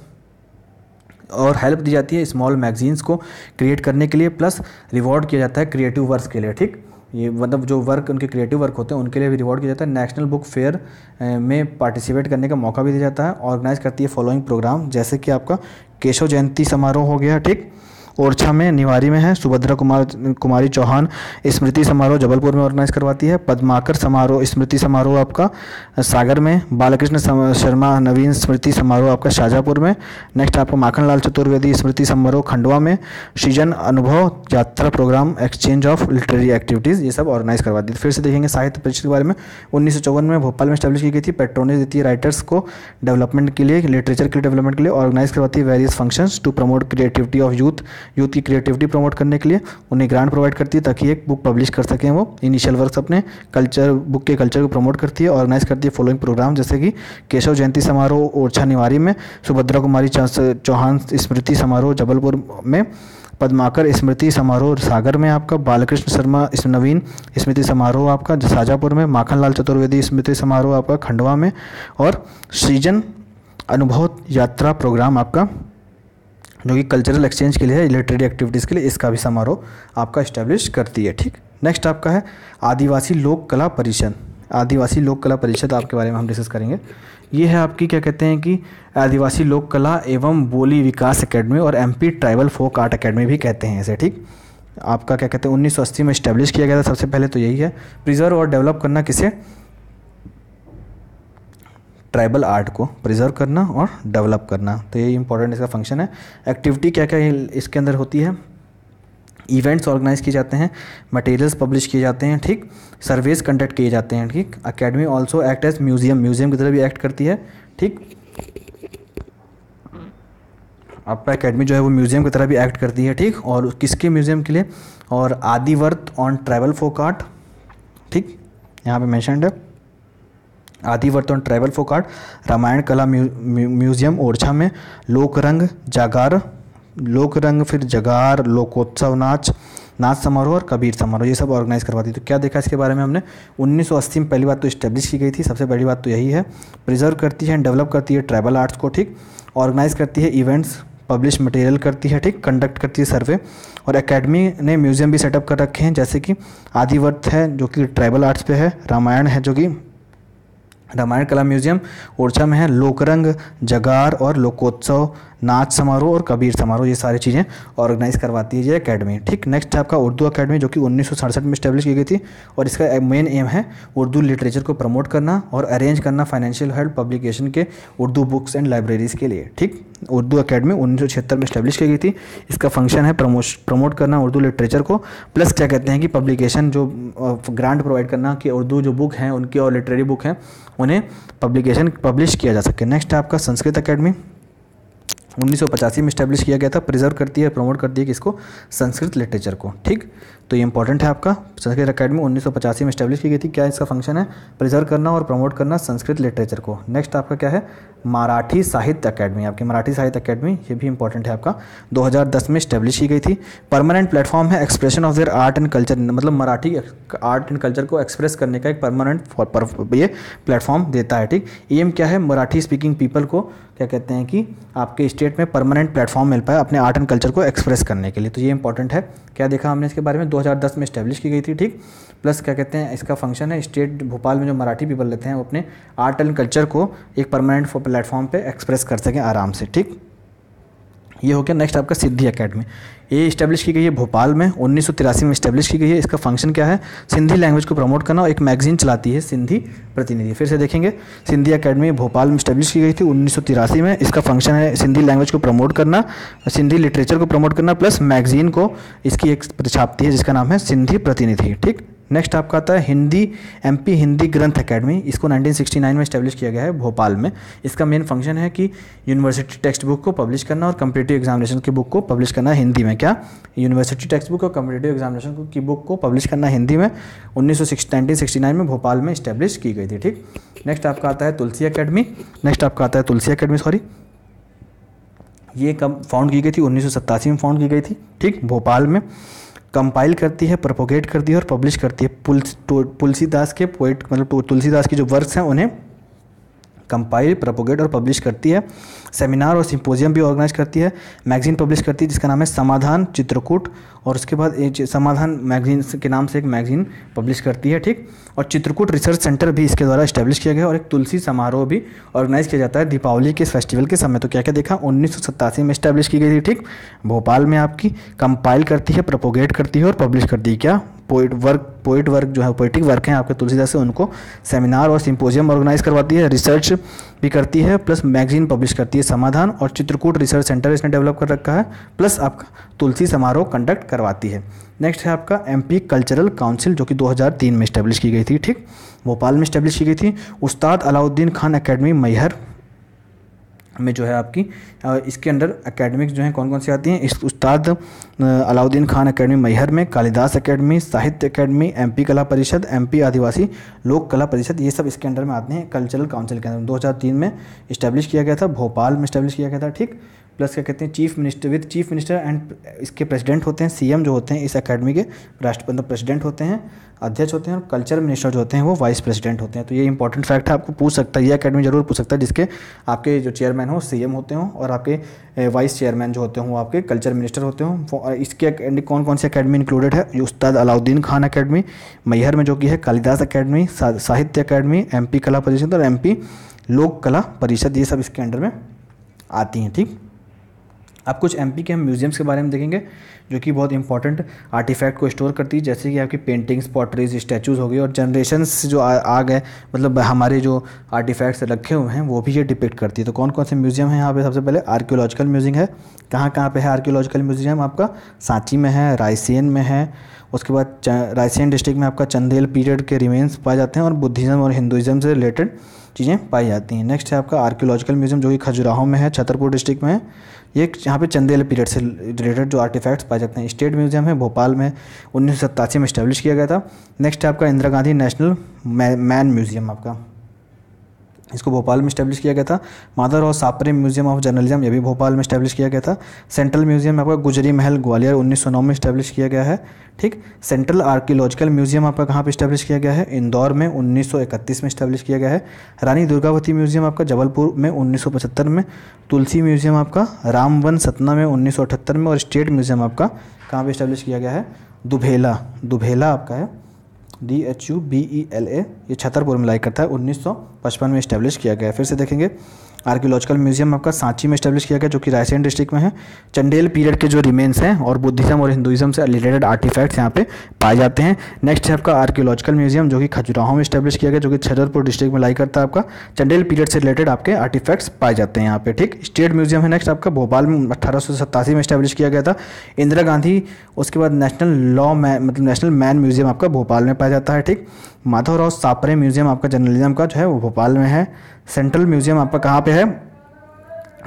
और हेल्प दी जाती है स्मॉल मैगजीन्स को क्रिएट करने के लिए प्लस रिवॉर्ड किया जाता है क्रिएटिव वर्क्स के लिए, ठीक? ये मतलब जो वर्क उनके क्रिएटिव वर्क होते हैं, उनके लिए भी रिवॉर्ड किया जाता है। नेशनल बुक फेयर में पार्टिसिपेट करने का मौका भी दिया जाता है। ऑर्गेनाइज करती है फॉलोइंग प्रोग्राम जैसे कि आपका केशव जयंती समारोह हो गया, ठीक? ओरछा में निवारी में है सुभद्रा कुमार, कुमारी चौहान। स्मृति समारोह जबलपुर में ऑर्गेनाइज करवाती है। पद्माकर समारोह, स्मृति समारोह आपका। सागर में बालकृष्ण शर्मा नवीन स्मृति समारोह आपका शाहजहाँपुर में। नेक्स्ट आपका माखनलाल चतुर्वेदी स्मृति समारोह खंडवा में। सृजन अनुभव यात्रा programme exchange of literary activities ये सब ऑर्गेनाइज करवाती है फिर से देखेंगे साहित्य परिषद के बारे में। उन्नीस में भोपाल में स्टैब्लिश की गई थी पेट्रोनेज देती है राइटर्स को डेवलपमेंट के लिए लिटरेचर के डेवलपमेंट के लिए ऑर्गेनाइज करवाती है various functions to promote creativity of youth youth की क्रिएटिविटी प्रमोट करने के लिए उन्हें ग्रांट प्रोवाइड करती है ताकि एक बुक पब्लिश कर सकें वो। इनिशियल वर्क्स अपने कल्चर बुक के कल्चर को प्रमोट करती है ऑर्गेनाइज करती है फॉलोइंग प्रोग्राम जैसे कि केशव जयंती समारोह, ओरछा निवारी में, सुभद्रा कुमारी चौहान स्मृति समारोह, जबलपुर में, पद्माकर स्मृति समारोह, सागर में आपका, बालकृष्ण शर्मा नवीन स्मृति समारोह आपका शाजापुर में, माखनलाल चतुर्वेदी स्मृति समारोह आपका, खंडवा में, और सृजन अनुभव यात्रा प्रोग्राम आपका जो कि कल्चरल एक्सचेंज के लिए है लिटरेरी एक्टिविटीज़ के लिए, इसका भी समारोह आपका इस्टेब्लिश करती है, ठीक? नेक्स्ट आपका है आदिवासी लोक कला परिषद। आदिवासी लोक कला परिषद आपके बारे में हम डिस्कस करेंगे। ये है आपकी, क्या कहते हैं कि, आदिवासी लोक कला एवं बोली विकास अकेडमी और MP tribal folk art academy भी कहते हैं इसे, ठीक? आपका, क्या कहते हैं, उन्नीस सौ अस्सी में इस्टेब्लिश किया गया था, सबसे पहले तो यही है। प्रिजर्व और डेवलप करना किसे? ट्राइबल आर्ट को प्रिजर्व करना और डेवलप करना। तो ये इंपॉर्टेंट इसका फ़ंक्शन है। एक्टिविटी क्या क्या इसके अंदर होती है? इवेंट्स ऑर्गेनाइज किए जाते हैं मटेरियल्स पब्लिश किए जाते हैं, ठीक? सर्वेस कंडक्ट किए जाते हैं, ठीक? Academy also act as museum museum की तरह भी एक्ट करती है, ठीक? आपका अकेडमी जो है वो म्यूज़ियम की तरह भी एक्ट करती है, ठीक? और किसके म्यूज़ियम के लिए? और Adivart on tribal folk art ठीक? यहाँ पे मैंशनड है। आदिवर्तन ट्रैवल फोक आर्ट रामायण कला म्यू म्यूज़ियम, ओरछा में लोक रंग जागार लोक रंग फिर जगार, लोकोत्सव नाच नाच समारोह और कबीर समारोह, ये सब ऑर्गेनाइज करवाती तो क्या देखा इसके बारे में हमने? 1980 में पहली बात तो इस्टेब्लिश की गई थी। सबसे बड़ी बात तो यही है। प्रिजर्व करती है एंड डेवलप करती है ट्रैवल आर्ट्स को, ठीक? ऑर्गेनाइज करती है इवेंट्स पब्लिश मटेरियल करती है, ठीक? कंडक्ट करती है सर्वे और एकेडमी ने म्यूज़ियम भी सेटअप कर रखे हैं, जैसे कि आदिवर्थ है, जो कि ट्राइबल आर्ट्स पे है, रामायण है, जो कि रामायण कला म्यूज़ियम ओरछा में है लोकरंग जगार और लोकोत्सव नाच समारोह और कबीर समारोह, ये सारी चीज़ें ऑर्गेनाइज करवाती है ये अकेडमी ठीक नेक्स्ट है आपका उर्दू अकेडमी जो कि उन्नीस सौ सड़सठ में स्टैब्लिश की गई थी और इसका मेन एम है उर्दू लिटरेचर को प्रमोट करना और अरेंज करना फाइनेंशियल हेल्प पब्लिकेशन के उर्दू बुक्स एंड लाइब्रेरीज़ के लिए। ठीक, उर्दू अकेडमी उन्नीस सौ छिहत्तर में स्टैब्लिश की गई थी। इसका फ़ंक्शन है प्रमोश प्रमोट करना उर्दू लिटरेचर को। प्लस क्या कहते हैं कि पब्लिकेशन जो ग्रांट प्रोवाइड करना कि उर्दू जो बुक हैं, उनकी और लिटरेरी बुक हैं, उन्हें पब्लिकेशन पब्लिश किया जा सके। नेक्स्ट है आपका संस्कृत अकेडमी उन्नीस सौ पचासी में स्टैब्लिश किया गया था प्रिजर्व करती है प्रमोट करती है किसको संस्कृत लिटरेचर को, ठीक? तो ये इंपॉर्टेंट है आपका। संस्कृत अकेडमी उन्नीस सौ पचासी में स्टैब्लिश की गई थी। क्या इसका फ़ंक्शन है? प्रिजर्व करना और प्रमोट करना संस्कृत लिटरेचर को। नेक्स्ट आपका क्या है? मराठी साहित्य अकेडमी आपकी मराठी साहित्य अकेडमी ये भी इंपॉर्टेंट है आपका। 2010 में स्टैब्लिश की गई थी। परमानेंट प्लेटफॉर्म है expression of their art and culture मतलब मराठी आर्ट एंड कल्चर को एक्सप्रेस करने का एक परमानेंट ये प्लेटफॉर्म देता है, ठीक? एम क्या है? मराठी स्पीकिंग पीपल को क्या कहते हैं कि आपके स्टेट में परमानेंट प्लेटफॉर्म मिल पाए अपने आर्ट एंड कल्चर को एक्सप्रेस करने के लिए। तो ये इंपॉर्टेंट है। क्या देखा हमने इसके बारे में? 2010 में स्टैब्लिश की गई थी, ठीक? प्लस क्या कहते हैं, इसका फ़ंक्शन है स्टेट भोपाल में जो मराठी पीपल रहते हैं, वो अपने आर्ट एंड कल्चर को एक परमानेंट प्लेटफॉर्म पर एक्सप्रेस कर सकें आराम से, ठीक? ये हो गया नेक्स्ट आपका सिद्धि अकेडमी ये इस्टेब्लिश की गई है भोपाल में, उन्नीस सौ तिरासी में इस्टेब्लिश की गई है। इसका फ़ंक्शन क्या है? सिंधी लैंग्वेज को प्रमोट करना और एक मैगजीन चलाती है सिंधी प्रतिनिधि। फिर से देखेंगे, सिंधी अकेडमी भोपाल में इस्टेब्लिश की गई थी उन्नीस सौ तिरासी में। इसका फ़ंक्शन है सिंधी लैंग्वेज को प्रमोट करना, सिंधी लिटरेचर को प्रमोट करना प्लस मैगजीन को इसकी एक छापती है जिसका नाम है सिंधी प्रतिनिधि, ठीक? नेक्स्ट आपका आता है हिंदी एमपी हिंदी ग्रंथ एकेडमी इसको 1969 में स्टैब्लिश किया गया है भोपाल में। इसका मेन फ़ंक्शन है कि यूनिवर्सिटी टेक्स्ट बुक को पब्लिश करना और कम्पिटेटिव एग्जामिनेशन की बुक को पब्लिश करना हिंदी में। क्या? यूनिवर्सिटी टेक्स्ट बुक और कम्पिटेटिव एग्जामिनेशन की बुक को पब्लिश करना हिंदी में। उन्नीस में भोपाल में स्टैब्लिश की गई थी, ठीक? नेक्स्ट आपका आता है तुलसी अकेडमी नेक्स्ट आपका आता है तुलसी अकेडमी सॉरी ये कब फाउंड की गई थी, उन्नीस सौ सत्तासी में फाउंड की गई थी, ठीक? भोपाल में। कंपाइल करती है प्रोपोगेट करती है और पब्लिश करती है। तुलसीदास के पोइट मतलब तुलसीदास के जो वर्क्स हैं, उन्हें कंपाइल प्रोपोगेट और पब्लिश करती है। सेमिनार और सिंपोजियम भी ऑर्गेनाइज करती है। मैगजीन पब्लिश करती है, जिसका नाम है समाधान चित्रकूट और उसके बाद समाधान मैगजीन के नाम से एक मैगजीन पब्लिश करती है, ठीक? और चित्रकूट रिसर्च सेंटर भी इसके द्वारा इस्टेब्लिश किया गया और एक तुलसी समारोह भी ऑर्गेनाइज किया जाता है दीपावली के फेस्टिवल के समय। तो क्या क्या देखा? उन्नीस सौ सत्तासी में इस्टेब्लिश की गई थी, ठीक? भोपाल में आपकी कंपाइल करती है प्रोपोगेट करती है और पब्लिश करती है। क्या? पोइट वर्क पोइट वर्क जो है पोइटिक वर्क हैं आपके तुलसीदास से, उनको सेमिनार और सिंपोजियम ऑर्गेनाइज करवाती है रिसर्च भी करती है प्लस मैगजीन पब्लिश करती है, समाधान और चित्रकूट रिसर्च सेंटर इसने डेवलप कर रखा है प्लस आपका तुलसी समारोह कंडक्ट करवाती है। नेक्स्ट है आपका एमपी कल्चरल काउंसिल जो कि 2003 में इस्टेब्लिश की गई थी, ठीक? भोपाल में इस्टेब्लिश की गई थी। उस्ताद अलाउद्दीन खान अकेडमी मैहर। में जो है आपकी इसके अंडर एकेडमिक्स जो हैं कौन कौन सी आती हैं? इस उस्ताद अलाउद्दीन खान अकेडमी मैहर में, Kalidas academy Sahitya academy MP Kala Parishad MP आदिवासी लोक कला परिषद, ये सब इसके अंडर में आते हैं कल्चरल काउंसिल के अंदर। 2003 में इस्टेब्लिश किया गया था, भोपाल में इस्टेब्लिश किया गया था, ठीक? प्लस क्या कहते हैं, chief minister, with chief minister and इसके प्रेसिडेंट होते हैं, सीएम जो होते हैं इस एकेडमी के राष्ट्रपति मतलब प्रेसिडेंट होते हैं, अध्यक्ष होते हैं और कल्चर मिनिस्टर जो होते हैं वो वाइस प्रेसिडेंट होते हैं। तो ये इंपॉर्टेंट फैक्ट है, आपको पूछ सकता है, ये अकेडमी ज़रूर पूछ सकता है, जिसके आपके जो चेयरमैन हो सीएम होते हों और आपके वाइस चेयरमैन जो होते हों आपके कल्चर मिनिस्टर होते हों। इसके कौन कौन सी अकेडमी इंक्लूडेड है? उस्ताद अलाउद्दीन खान अकेडमी मैहर में जो कि है, Kalidas academy Sahitya academy M Kala Parishad और एमपी लोक कला परिषद, ये सब इसके अंडर में आती हैं, ठीक? अब कुछ एमपी के हम म्यूजियम्स के बारे में देखेंगे जो कि बहुत इंपॉर्टेंट आर्टिफैक्ट को स्टोर करती है जैसे कि आपकी पेंटिंग्स पॉटरीज स्टैचूज़ हो गए और जनरेशन्स जो आ, आ गए मतलब हमारे जो आर्टिफैक्ट्स रखे हुए हैं वो भी ये डिपेक्ट करती है। तो कौन कौन से म्यूज़ियम है यहाँ पे? सबसे पहले आर्कियोलॉजिकल म्यूज़ियम है। कहाँ कहाँ पे है आर्कियोलॉजिकल म्यूज़ियम आपका सांची में है रायसेन में है उसके बाद रायसेन डिस्ट्रिक्ट में आपका चंदेल पीरियड के रिमेन्स पाए जाते हैं और बुद्धिज़्म और हिंदुज़म से रिलेटेड चीज़ें पाई जाती हैं। नेक्स्ट है आपका आर्कियोलॉजिकल म्यूज़ियम जो कि खजुराहो में है, छतरपुर डिस्ट्रिक्ट में ये यहाँ पे चंदेल पीरियड से रिलेटेड जो आर्टिफैक्ट्स पाए जाते हैं। स्टेट म्यूज़ियम है, भोपाल में, उन्नीस सौ सत्तासी में इस्टेब्लिश किया गया था। नेक्स्ट है आपका Indira Gandhi national man museum आपका। इसको भोपाल में स्टैब्लिश किया गया था। माधव और सापरे म्यूज़ियम ऑफ़ जर्नलिज्म ये भी भोपाल में स्टैब्लिश किया गया था। सेंट्रल म्यूज़ियम आपका गुजरी महल, ग्वालियर 1909 में स्टैब्लिश किया गया है। ठीक? सेंट्रल आर्कियोलॉजिकल म्यूज़ियम आपका कहाँ पर स्टैब्लिश किया गया है? इंदौर में 1931 में स्टैब्लिश किया गया है। रानी दुर्गावती म्यूज़ियम आपका जबलपुर में उन्नीस सौ पचहत्तर में। तुलसी म्यूज़ियम आपका रामवन सतना में उन्नीस सौ अठहत्तर में और स्टेट म्यूज़ियम आपका कहाँ पर स्टैब्लिश किया गया है? दुभेला दुभेला आपका है। D H U B E L A ये छतरपुर में लाइक करता है, उन्नीस सौ पचपन में इस्टेब्लिश किया गया फिर से देखेंगे। आर्कियोलॉजिकल म्यूज़ियम आपका सांची में इस्टेब्लिश किया गया, जो कि रायसेन डिस्ट्रिक्ट में है। चंडेल पीरियड के जो रिमेन्स हैं, और बुद्धिज्म और हिंदुइज्म से रिलेटेड आर्टिफैक्ट्स यहाँ पे पाए जाते हैं। नेक्स्ट है आपका आर्कियोलॉजिकल म्यूज़ियम जो कि खजुराहो में इस्टेब्लिश किया गया, जो कि छतरपुर डिस्ट्रिक्ट में लाई करता है आपका। चंडेल पीरियड से रिलेटेड आपके आर्टिफैक्ट्स पाए जाते हैं यहाँ पे, ठीक? स्टेट म्यूज़ियम है नेक्स्ट आपका, भोपाल में अठारह में स्टैब्लिश किया गया था। इंदिरा गांधी, उसके बाद नेशनल लॉ मतलब नेशनल मैन म्यूज़ियम आपका भोपाल में पाया जाता है, ठीक? माधवराव सापरे म्यूज़ियम आपका जर्नलिज्म का जो है, वो भोपाल में है। सेंट्रल म्यूज़ियम आपका कहाँ पे है?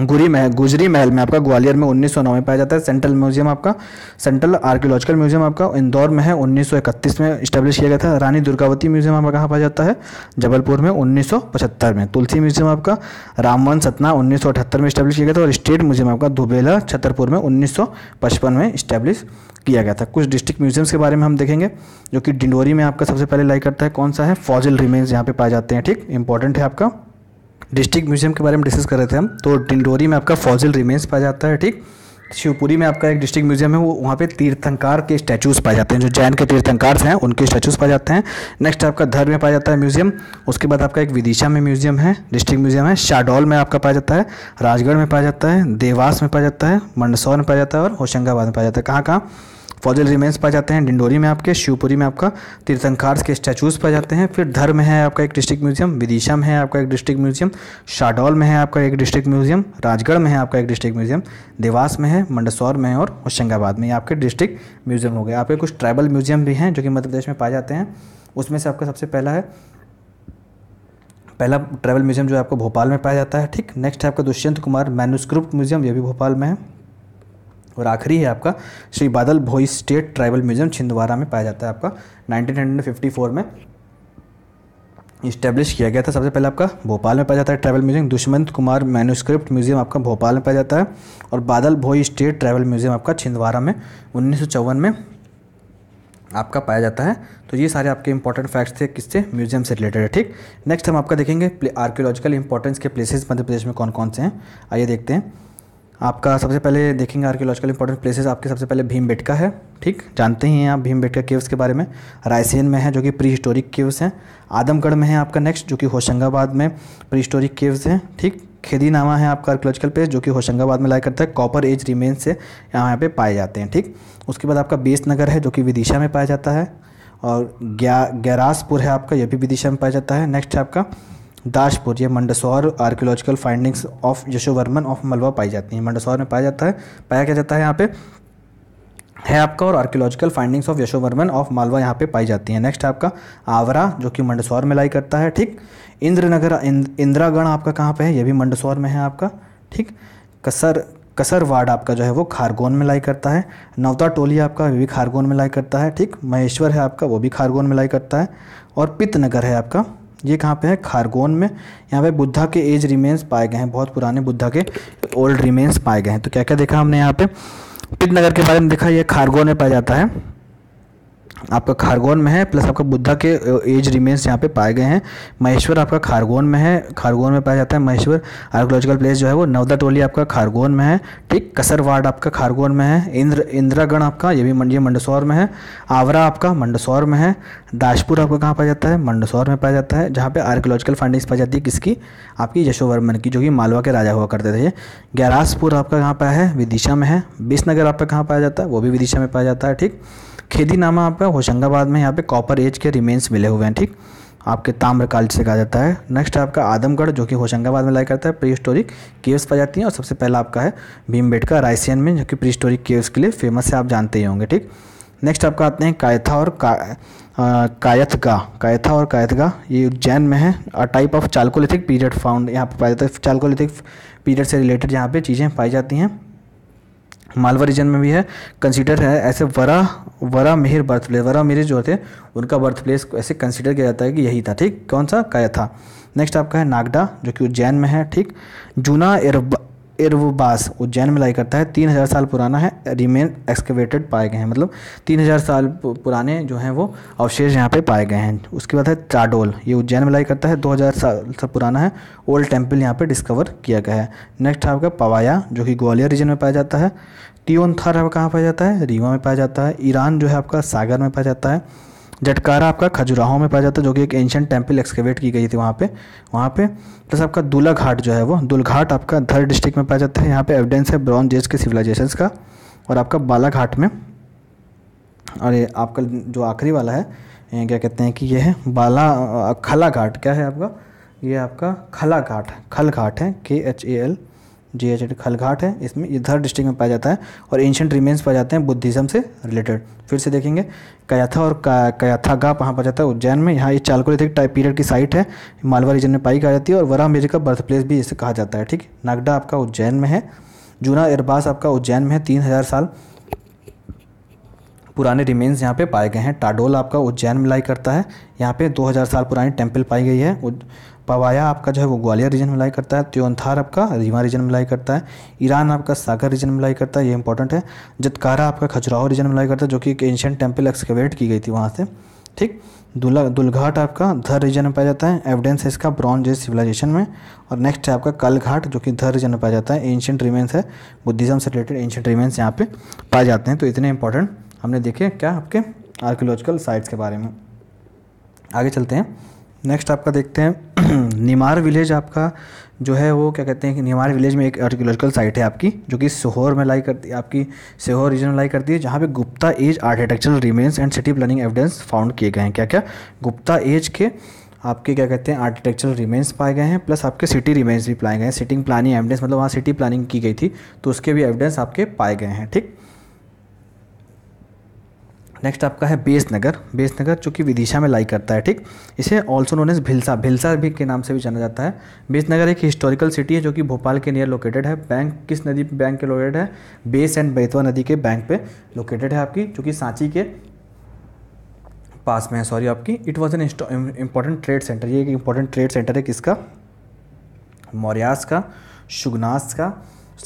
गुरी महल, गुजरी महल में आपका, ग्वालियर में 1909 में पाया जाता है। सेंट्रल म्यूज़ियम आपका, सेंट्रल आर्कियोलॉजिकल म्यूज़ियम आपका, इंदौर में है 1931 में इस्टेब्लिश किया गया था। रानी दुर्गावती म्यूज़ियम आपका कहाँ पाया जाता है? जबलपुर में 1975 में। तुलसी म्यूज़ियम आपका, रामवन सतना, उन्नीस सौ अठहत्तर में इस्टेब्लिश किया गया था। और स्टेट म्यूज़ियम आपका, दुबेला, छतरपुर में, उन्नीस सौ पचपन में इस्टेब्लिश किया गया था। कुछ डिस्ट्रिक्ट म्यूजियम्स के बारे में हम देखेंगे, जो कि डिंडोरी में आपका सबसे पहले लाई करता है, कौन सा है? फॉजिल रिमेन्स यहाँ पे पाए जाते हैं, ठीक? इंपॉर्टेंट है आपका। डिस्ट्रिक्ट म्यूज़ियम के बारे में डिस्कस कर रहे थे हम। तो डिंडोरी में आपका फॉजिल रिमेन्स पाया जाता है, ठीक? शिवपुरी में आपका एक डिस्ट्रिक्ट म्यूज़ियम है, वो वहाँ पे तीर्थंकार के स्टैचूज पाए जाते हैं, जो जैन के तीर्थंकार हैं, उनके स्टैचूज पाए जाते हैं। नेक्स्ट आपका धर में पाया जाता है म्यूज़ियम, उसके बाद आपका एक विदिशा में म्यूज़ियम है, डिस्ट्रिक्ट म्यूज़ियम है, शाडोल में आपका पाया जाता है, राजगढ़ में पाया जाता है, देवास में पाया जाता है, मंडसौर में पाया जाता है और होशंगाबाद में पाया जाता है। कहाँ कहाँ फॉजिल रिमेन्स पाए जाते हैं, डिंडोरी में आपके, शिवपुरी में आपका तीर्थंकार के स्टैचूज़ पाए जाते हैं, फिर धर में है आपका एक डिस्ट्रिक्ट म्यूज़ियम विदिशा में है आपका एक डिस्ट्रिक्ट म्यूज़ियम शाडौल में है आपका एक डिस्ट्रिक्ट म्यूज़ियम राजगढ़ में है आपका एक डिस्ट्रिक्ट म्यूज़ियम देवास में है, मंडसौर में है और होशंगाबाद में आपके डिस्ट्रिक्ट म्यूज़ियम हो गए। आपके कुछ ट्राइबल म्यूज़ियम भी हैं जो कि मध्य प्रदेश में पाए जाते हैं। उसमें से आपका सबसे पहला है, पहला ट्रैवल म्यूज़ियम जो है आपको भोपाल में पाया जाता है, ठीक? नेक्स्ट है आपका दुष्यंत कुमार मैनुस्क्रिप्ट म्यूज़ियम ये भी भोपाल में है। और आखिरी है आपका Shri Badal Bhoi state tribal museum, Chhindwara में पाया जाता है आपका। 1954 में इस्टेब्लिश किया गया था। सबसे पहले आपका भोपाल में पाया जाता है tribal museum. Dushyant Kumar manuscript museum आपका भोपाल में पाया जाता है और बादल भोई स्टेट ट्रैवल म्यूज़ियम आपका छिंदवाड़ा में, उन्नीस में आपका पाया जाता है। तो ये सारे आपके इंपॉर्टेंट फैक्ट्स थे किससे? म्यूज़ियम से रिलेटेड है, ठीक? नेक्स्ट हम आपका देखेंगे आर्कियोलॉजिकल इंपॉर्टेंस के प्लेसेस मध्य प्रदेश में कौन कौन से हैं। आइए देखते हैं। आपका सबसे पहले देखेंगे आर्कियोलॉजिकल इंपॉर्टेंट प्लेसेस आपके सबसे पहले भीम बेटका है, ठीक? जानते ही हैं आप भीम बेटका केव्स के बारे में। रायसेन में है, जो कि प्री हिस्टोरिक केव्स हैं। आदमगढ़ में है आपका नेक्स्ट जो कि होशंगाबाद में प्री हिस्टोरिक केव्स हैं, ठीक? खेदी नामा है आपका आर्कियोलॉजिकल प्लेस जो कि होशंगाबाद में लाया करता है। कॉपर एज रिमेन्स से यहाँ यहाँ पे पाए जाते हैं, ठीक? उसके बाद आपका बेस नगर है, जो कि विदिशा में पाया जाता है। और ग्या, ग्यारासपुर है आपका, यह भी विदिशा में पाया जाता है। नेक्स्ट है आपका दाशपुर ये Mandsaur archaeological findings of Yashovarman of Malwa पाई जाती हैं। मंडसौर में पाया जाता है, पाया क्या जाता है यहाँ पे? है आपका और archaeological findings of Yashovarman of Malwa यहाँ पे पाई जाती है। नेक्स्ट आपका आवरा, जो कि मंडसौर में लाई करता है, ठीक? इंद्रनगर इंदिरागढ़ आपका कहाँ पे है? ये भी मंडसौर में है आपका, ठीक? कसर कसर वार्ड आपका जो है वो खारगोन में लाई करता है। नवता टोली आपका भी खारगोन में लाई करता है, ठीक? महेश्वर है आपका, वो भी खारगोन में लाई करता है। और पितनगर है आपका ये कहाँ पे है? खारगोन में। यहाँ पे बुद्धा के एज रिमेन्स पाए गए हैं। बहुत पुराने बुद्धा के ओल्ड रिमेन्स पाए गए हैं। तो क्या क्या देखा हमने यहाँ पे? पितनगर के बारे में देखा, ये खारगोन में पाया जाता है। आपका खारगोन में है प्लस आपका बुद्धा के एज रिमेन्स यहाँ पे पाए गए हैं। महेश्वर आपका खारगोन में है, खारगोन में पाया जाता है महेश्वर। आर्कोलॉजिकल प्लेस जो है वो नवदा टोली आपका खारगोन में है, ठीक? कसरवाड़ आपका खारगोन में है, इंद्र इंदिरागढ़ आपका, ये भी मंडी मंडसौर में है। आवरा आपका मंडसौर में है दाशपुर आपका कहाँ पाया जाता है? मंडसौर में पाया जाता है, जहाँ पर आर्कोलॉजिकल फाइंडिंग्स पाई जाती है किसकी? आपकी यशोवर्मन की, जो कि मालवा के राजा हुआ करते थे ग्यारासपुर आपका कहाँ पाया है? विदिशा में है। बिसनगर आपका कहाँ पाया जाता है? वो भी विदिशा में पाया जाता है, ठीक? खेदी नामा आपका होशंगाबाद में यहाँ पे कॉपर एज के रिमेन्स मिले हुए हैं ठीक? आपके ताम्रकाल से कहा जाता है। नेक्स्ट आपका आदमगढ़ जो कि होशंगाबाद में लाया करता है प्री हिस्टोरिक केव्स पाई जाती हैं और सबसे पहला आपका है भीमबेटका रायसियन में जो कि प्री हिस्टोरिक केव्स के लिए फ़ेमस है आप जानते ही होंगे ठीक? नेक्स्ट आपका आते हैं कायथा और का, कायथगा। कायथा और कायथगा ये उज्जैन में है a type of chalcolithic period found यहाँ पर पाया जाता है। चालकोलिथिक पीरियड से रिलेटेड यहाँ पे चीज़ें पाई जाती हैं। मालवा रीजन में भी है कंसीडर है, ऐसे वरा वरा मिहिर बर्थ प्लेस वरा मिहिर जो थे, उनका बर्थ प्लेस ऐसे कंसीडर किया जाता है कि यही था, ठीक? कौन सा? काया था। नेक्स्ट आपका है नागडा, जो कि उज्जैन में है, ठीक? जूना एरब एरवबास उज्जैन में लाई करता है। तीन हज़ार साल पुराना है रिमेन एक्सकेवेटेड पाए गए हैं। मतलब तीन हज़ार साल पुराने जो हैं वो अवशेष यहाँ पे पाए गए हैं। उसके बाद है चाडोल, ये उज्जैन में लाई करता है। दो हज़ार साल से पुराना है, ओल्ड टेंपल यहाँ पे डिस्कवर किया गया है। नेक्स्ट आपका पवाया, जो कि ग्वालियर रीजन में पाया जाता है। टियोन थार कहाँ पाया जाता है? रीवा में पाया जाता है। ईरान जो है आपका सागर में पाया जाता है। जटकारा आपका खजुराहो में पाया जाता है, जो कि एक एंशियंट टेंपल एक्सकेवेट की गई थी वहाँ पे। वहाँ पे प्लस आपका दूल्हा घाट जो है वो दुलघाट आपका धर डिस्ट्रिक्ट में पाया जाता है। यहाँ पे एविडेंस है ब्रॉन्ज एज के सिविलाइजेशन का और आपका बालाघाट में। और ये आपका जो आखिरी वाला है क्या कहते हैं कि ये है बाला खला घाट क्या है आपका? ये आपका खला घाट खल घाट है K H A L G H Khalghat है। इसमें इधर डिस्ट्रिक्ट में पाया जाता है और एंशंट रिमेन्स पाए जाते हैं बुद्धिज़्म से रिलेटेड फिर से देखेंगे। कयाथा और कयाथा गा वहाँ पाया जाता है उज्जैन में। यहाँ ये चालकोलिथिक टाइप पीरियड की साइट है। मालवा रीजन में पाई जाती है और वरा मेरी का बर्थ प्लेस भी इसे कहा जाता है, ठीक नागडा आपका उज्जैन में है। जूना एरबास आपका उज्जैन में है। तीन हज़ार साल पुराने रिमेन्स यहाँ पे पाए गए हैं। टाडोल आपका उज्जैन में लाई करता है। यहाँ पे 2000 साल पुरानी टेंपल पाई गई है। पवाया आपका जो है वो ग्वालियर रीजन में लाई करता है, त्योंथार आपका रीवा रीजन में लाई करता है, ईरान आपका सागर रीजन में लाई करता है, ये इंपॉर्टेंट है। जतकारा आपका खजुराहो रीजन में लाई करता है, जो कि एक एंशियंट टेंपल एक्सकेवेट की गई थी वहाँ से। ठीक? दुला, दुलघाट आपका धर रीजन में पाया जाता है एविडेंस है इसका ब्रॉन्ज एज सिविलाइजेशन में। और नेक्स्ट है आपका कलघाट, जो कि धर रीजन में पाया जाता है एंशियंट रिमेंस है। बुद्धिज़्म से रिलेटेड एंशियंट रिमेंस यहाँ पे पाए जाते हैं तो इतने इंपॉर्टेंट हमने देखे क्या आपके आर्कियोलॉजिकल साइट्स के बारे में। आगे चलते हैं। नेक्स्ट आपका देखते हैं। *clears throat* निमार विलेज आपका जो है वो क्या कहते हैं कि निमार विलेज में एक आर्कियोलॉजिकल साइट है आपकी, जो कि सीहोर में लाई करती है आपकी सीहोर रीजन में लाई करती है, जहाँ पे Gupta age architectural remains and city planning evidence found किए गए हैं। क्या क्या गुप्ता एज के आपके क्या कहते हैं आर्किटेक्चरल रिमेन्स पाए गए हैं प्लस आपके सिटी रिमेन्स भी पाए गए हैं। सिटिंग प्लानिंग एविडेंस मतलब वहाँ सिटी प्लानिंग की गई थी तो उसके भी एविडेंस आपके पाए गए हैं, ठीक? नेक्स्ट आपका है बेस नगर बेस नगर जो विदिशा में लाई करता है, ठीक? इसे also known as Bhilsa. Bhilsa भी के नाम से भी जाना जाता है। बेस नगर एक हिस्टोरिकल सिटी है जो कि भोपाल के नियर लोकेटेड है। बैंक किस नदी बैंक के लोकेटेड है? बेस एंड बैतवा नदी के बैंक पे लोकेटेड है आपकी जो कि सांची के पास में है सॉरी आपकी। It was an important trade centre ये एक इंपॉर्टेंट ट्रेड सेंटर है किसका? मौर्यास का, शुगनास का।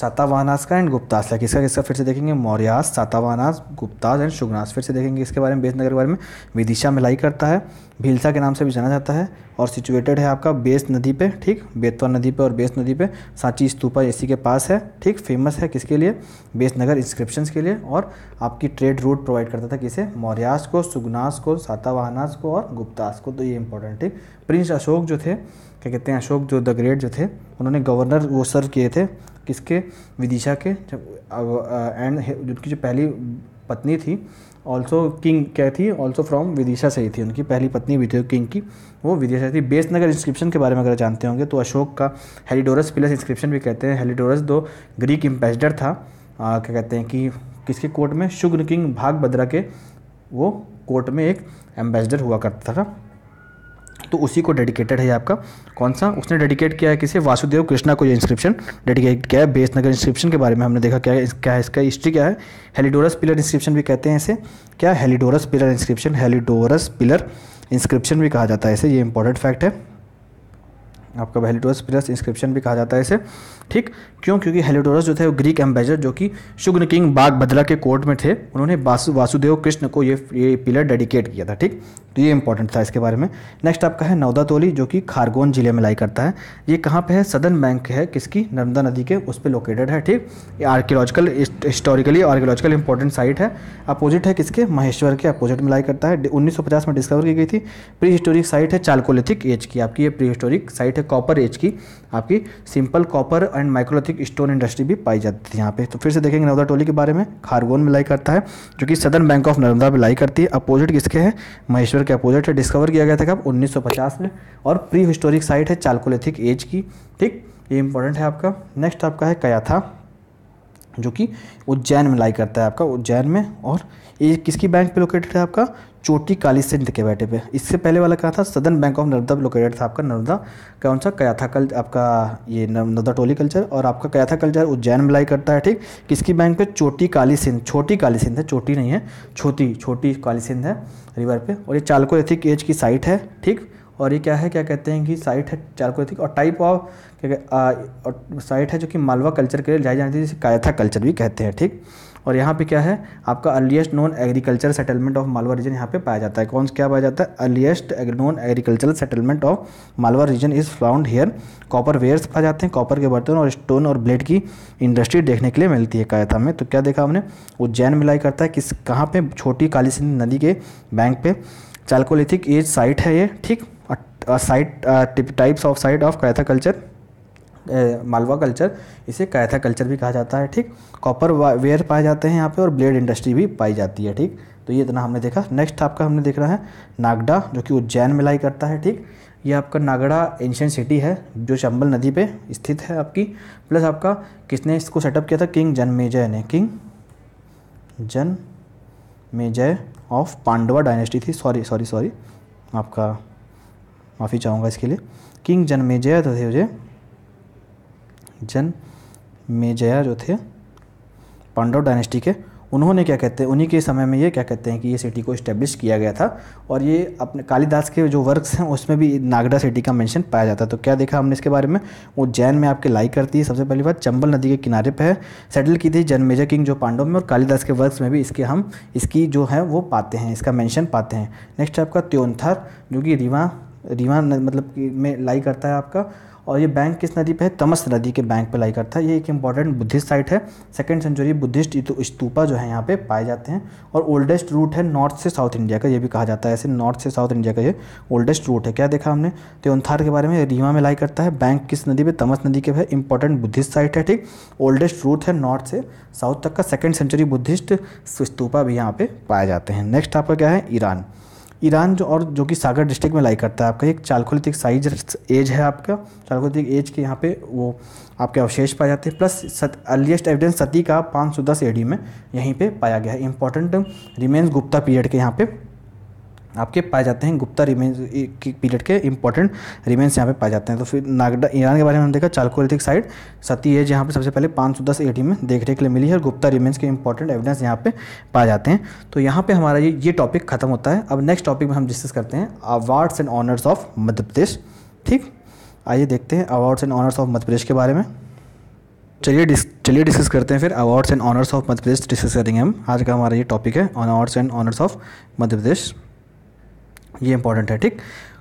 सातावानास का एंड गुप्तास। का किसका किसका फिर से देखेंगे मौर्यास सातावानास गुप्तास एंड शुगनास। फिर से देखेंगे इसके बारे में, बेसनगर के बारे में। विदिशा में लाई करता है, भीलसा के नाम से भी जाना जाता है, और सिचुएटेड है आपका बेस नदी पे, ठीक? बेतवा नदी पे और बेस नदी पे। सांची स्तूपा इसी के पास है, ठीक? फ़ेमस है किसके लिए? बेसनगर इंस्क्रिप्शन के लिए, और आपकी ट्रेड रूट प्रोवाइड करता था किसे? मौर्यास को सुगनास को, सातावाहनास को और गुप्तास को। तो ये इंपॉर्टेंट ठीक? प्रिंस अशोक जो थे, क्या कहते हैं, अशोक जो द ग्रेट जो थे, उन्होंने गवर्नर वो सर्व किए थे। किसके? विदिशा के। जब एंड उनकी जो पहली पत्नी थी ऑल्सो किंग क्या थी? ऑल्सो फ्रॉम विदिशा से ही थी उनकी पहली पत्नी भी थी किंग की। वो विदिशा थी। बेसनगर इंस्क्रिप्शन के बारे में अगर जानते होंगे तो अशोक का हेलीडोरस प्लस इंस्क्रिप्शन भी कहते हैं। हेलीडोरस दो ग्रीक एम्बेसडर था। आ, क्या कहते हैं कि किसके कोर्ट में? शुग्र किंग भागभद्रा के वो कोर्ट में एक एम्बेसडर हुआ करता था। तो उसी को डेडिकेटेड है आपका। कौन सा? उसने डेडिकेट किया है किसे? वासुदेव कृष्णा को ये इंस्क्रिप्शन डेडिकेट किया है। बेस नगर इंस्क्रिप्शन के बारे में हमने देखा क्या है क्या है इसका हिस्ट्री क्या है। हेलीडोरस पिलर इंस्क्रिप्शन भी कहते हैं इसे। क्या? Heliodorus pillar inscription Heliodorus pillar inscription भी कहा जाता है इसे। ये इंपॉर्टेंट फैक्ट है। आपका हेलीडोरस पिलर इंस्क्रिप्शन भी कहा जाता है इसे। ठीक? क्यों? क्योंकि हेलिडोरस जो थे वो ग्रीक एम्बेजर जो कि शुग्न किंग बाग बदला के कोर्ट में थे। उन्होंने वासु, वासुदेव कृष्ण को ये ये पिलर डेडिकेट किया था, ठीक? तो ये इंपॉर्टेंट था इसके बारे में। नेक्स्ट आपका है नौदा तोली जो कि खारगोन ज़िले में लाई करता है। ये कहाँ पे है? सदन बैंक है, किसकी? नर्मदा नदी के उस पर लोकेटेड है, ठीक? ये archaeological historically archaeological important site है। अपोजिट है किसके? महेश्वर के अपोजिट में लाई करता है। उन्नीस सौ पचास में डिस्कवर की गई थी। प्री हिस्टोरिक साइट है चालकोलिथिक एज की आपकी। ये प्री हिस्टोरिक साइट है कॉपर एज की आपकी। Simple copper and microlithic stone industry भी पाई जाती है यहाँ पे। तो फिर से देखेंगे नर्मदा टोली के बारे में। खारगोन में लाई करता है, जो कि सदर्न बैंक ऑफ़ नर्मदा में लाई करती है। अपोजिट किसके है? महेश्वर के अपोजिट है। डिस्कवर किया गया था कब? 1950 में। और प्री हिस्टोरिक साइट है चालकोलिथिक एज की। ठीक? ये इंपॉर्टेंट है आपका। नेक्स्ट आपका है कयाथा जो कि उज्जैन में लाई करता है आपका। उज्जैन में और ये किसकी बैंक पे लोकेटेड है आपका? चोटी काली सिंध के बैठे पे। इससे पहले वाला कहा था? Southern bank of Narmada located था आपका। नर्मदा कौन सा? कयाथा कल, आपका ये नर्मदा टोली कल्चर और आपका कयाथा कल्चर उज्जैन में लाई करता है, ठीक? किसकी बैंक पे? चोटी काली सिंध। छोटी काली सिंध है, चोटी नहीं है, छोटी छोटी काली सिंध है रिवर पे। और ये चालको एथिक एज की साइट है, ठीक? और ये क्या है? क्या कहते हैं कि साइट है चालकोलिथिक और टाइप ऑफ़ क्या साइट है जो कि मालवा कल्चर के लिए जाई जाती है, जिसे कायथा कल्चर भी कहते हैं, ठीक? और यहाँ पे क्या है? आपका earliest non agriculture settlement of Malwa region यहाँ पे पाया जाता है। कौन क्या पाया जाता है? Earliest non agricultural settlement of Malwa region is found here copper wares पाए जाते हैं कॉपर के बर्तन और स्टोन और ब्लेड की इंडस्ट्री देखने के लिए मिलती है कायथा में। तो क्या देखा हमने? उज्जैन मिलाई करता है किस कहाँ पर छोटी काली सिंध नदी के बैंक पे। चालकोलिथिक एज साइट है ये, ठीक? Site types of site of Kayatha culture Malwa culture, इसे कैथा कल्चर भी कहा जाता है, ठीक? कॉपर वेयर पाए जाते हैं यहाँ पे और ब्लेड इंडस्ट्री भी पाई जाती है, ठीक? तो ये इतना हमने देखा। नेक्स्ट आपका हमने देख रहा है नागडा, जो कि उज्जैन में लाई करता है, ठीक? ये आपका नागड़ा एंशियन सिटी है, जो चंबल नदी पे स्थित है आपकी। प्लस आपका किसने इसको सेटअप किया था? किंग जनमेजय ने। King Janamejaya of Pandava dynasty थी। सॉरी सॉरी सॉरी आपका माफ़ी चाहूँगा इसके लिए। किंग जनमेजय थे जन मेजया जो थे, पांडव डायनेस्टी के, उन्होंने क्या कहते हैं उन्हीं के समय में ये क्या कहते हैं कि ये सिटी को इस्टेब्लिश किया गया था और ये अपने कालिदास के जो वर्क्स हैं, उसमें भी नागड़ा सिटी का मेंशन पाया जाता है। तो क्या देखा हमने इसके बारे में? वो जैन में आपके लाई करती है। सबसे पहली बात, चंबल नदी के किनारे पर है। सेटल की थी जन मेजर किंग जो पांडव में और कालिदास के वर्क्स में भी इसके हम, इसकी जो है, वो पाते हैं, इसका मैंशन पाते हैं। नेक्स्ट आपका त्योनथर जो कि रीवा रीवा मतलब में लाई करता है आपका। और ये बैंक किस नदी पे है? तमस नदी के बैंक पे लाई करता है। ये एक इंपॉर्टेंट बुद्धिस्ट साइट है। सेकेंड सेंचुरी बुद्धिस्ट स्तूपा जो है यहाँ पे पाए जाते हैं। और ओल्डेस्ट रूट है नॉर्थ से साउथ इंडिया का, ये भी कहा जाता है। ऐसे नॉर्थ से साउथ इंडिया का ये ओल्डेस्ट रूट है। क्या देखा हमने? त्योनथार के बारे में रीवा में लाई करता है। बैंक किस नदी पर तमस नदी के इंपॉर्टेंट बुद्धिस्ट साइट है, ठीक? ओल्डेस्ट रूट है नॉर्थ से साउथ तक का। सेकेंड सेंचुरी बुद्धिस्ट स्तूपा भी यहाँ पे पाए जाते हैं। नेक्स्ट आपका क्या है? ईरान। ईरान जो और जो कि सागर डिस्ट्रिक्ट में लाई करता है, आपका एक चालकोलितिक साइज़ एज है आपका, चालकोलितिक एज के यहाँ पे वो आपके अवशेष पाए जाते हैं प्लस सत अर्लीस्ट एविडेंस सती का पाँच सौ दस एडी में यहीं पे पाया गया है। इंपॉर्टेंट रिमेन्स गुप्ता पीरियड के यहाँ पे आपके पाए जाते हैं गुप्ता रिमेंस की पीरियड के इंपॉर्टेंट रिमेंस यहाँ पे पाए जाते हैं। तो फिर नागडा, ईरान के बारे में हमने देखा, चालकोलिथिक साइड सती एज यहाँ पे सबसे पहले पाँच सौ दस में देखने के लिए मिली है और गुप्ता रिमेंस के इंपॉर्टेंट एविडेंस यहाँ पे पाए जाते हैं। तो यहाँ पे हमारा ये ये टॉपिक खत्म होता है। अब नेक्स्ट टॉपिक में हम डिस्कस करते हैं awards and honours of Madhya Pradesh. ठीक? आइए देखते हैं awards and honours of Madhya Pradesh के बारे में। चलिए डिस चलिए डिस्कस करते हैं फिर awards and honours of Madhya Pradesh discuss करेंगे हम। आज का हमारा ये टॉपिक है awards and honours of Madhya Pradesh. ये इंपॉर्टेंट है, ठीक?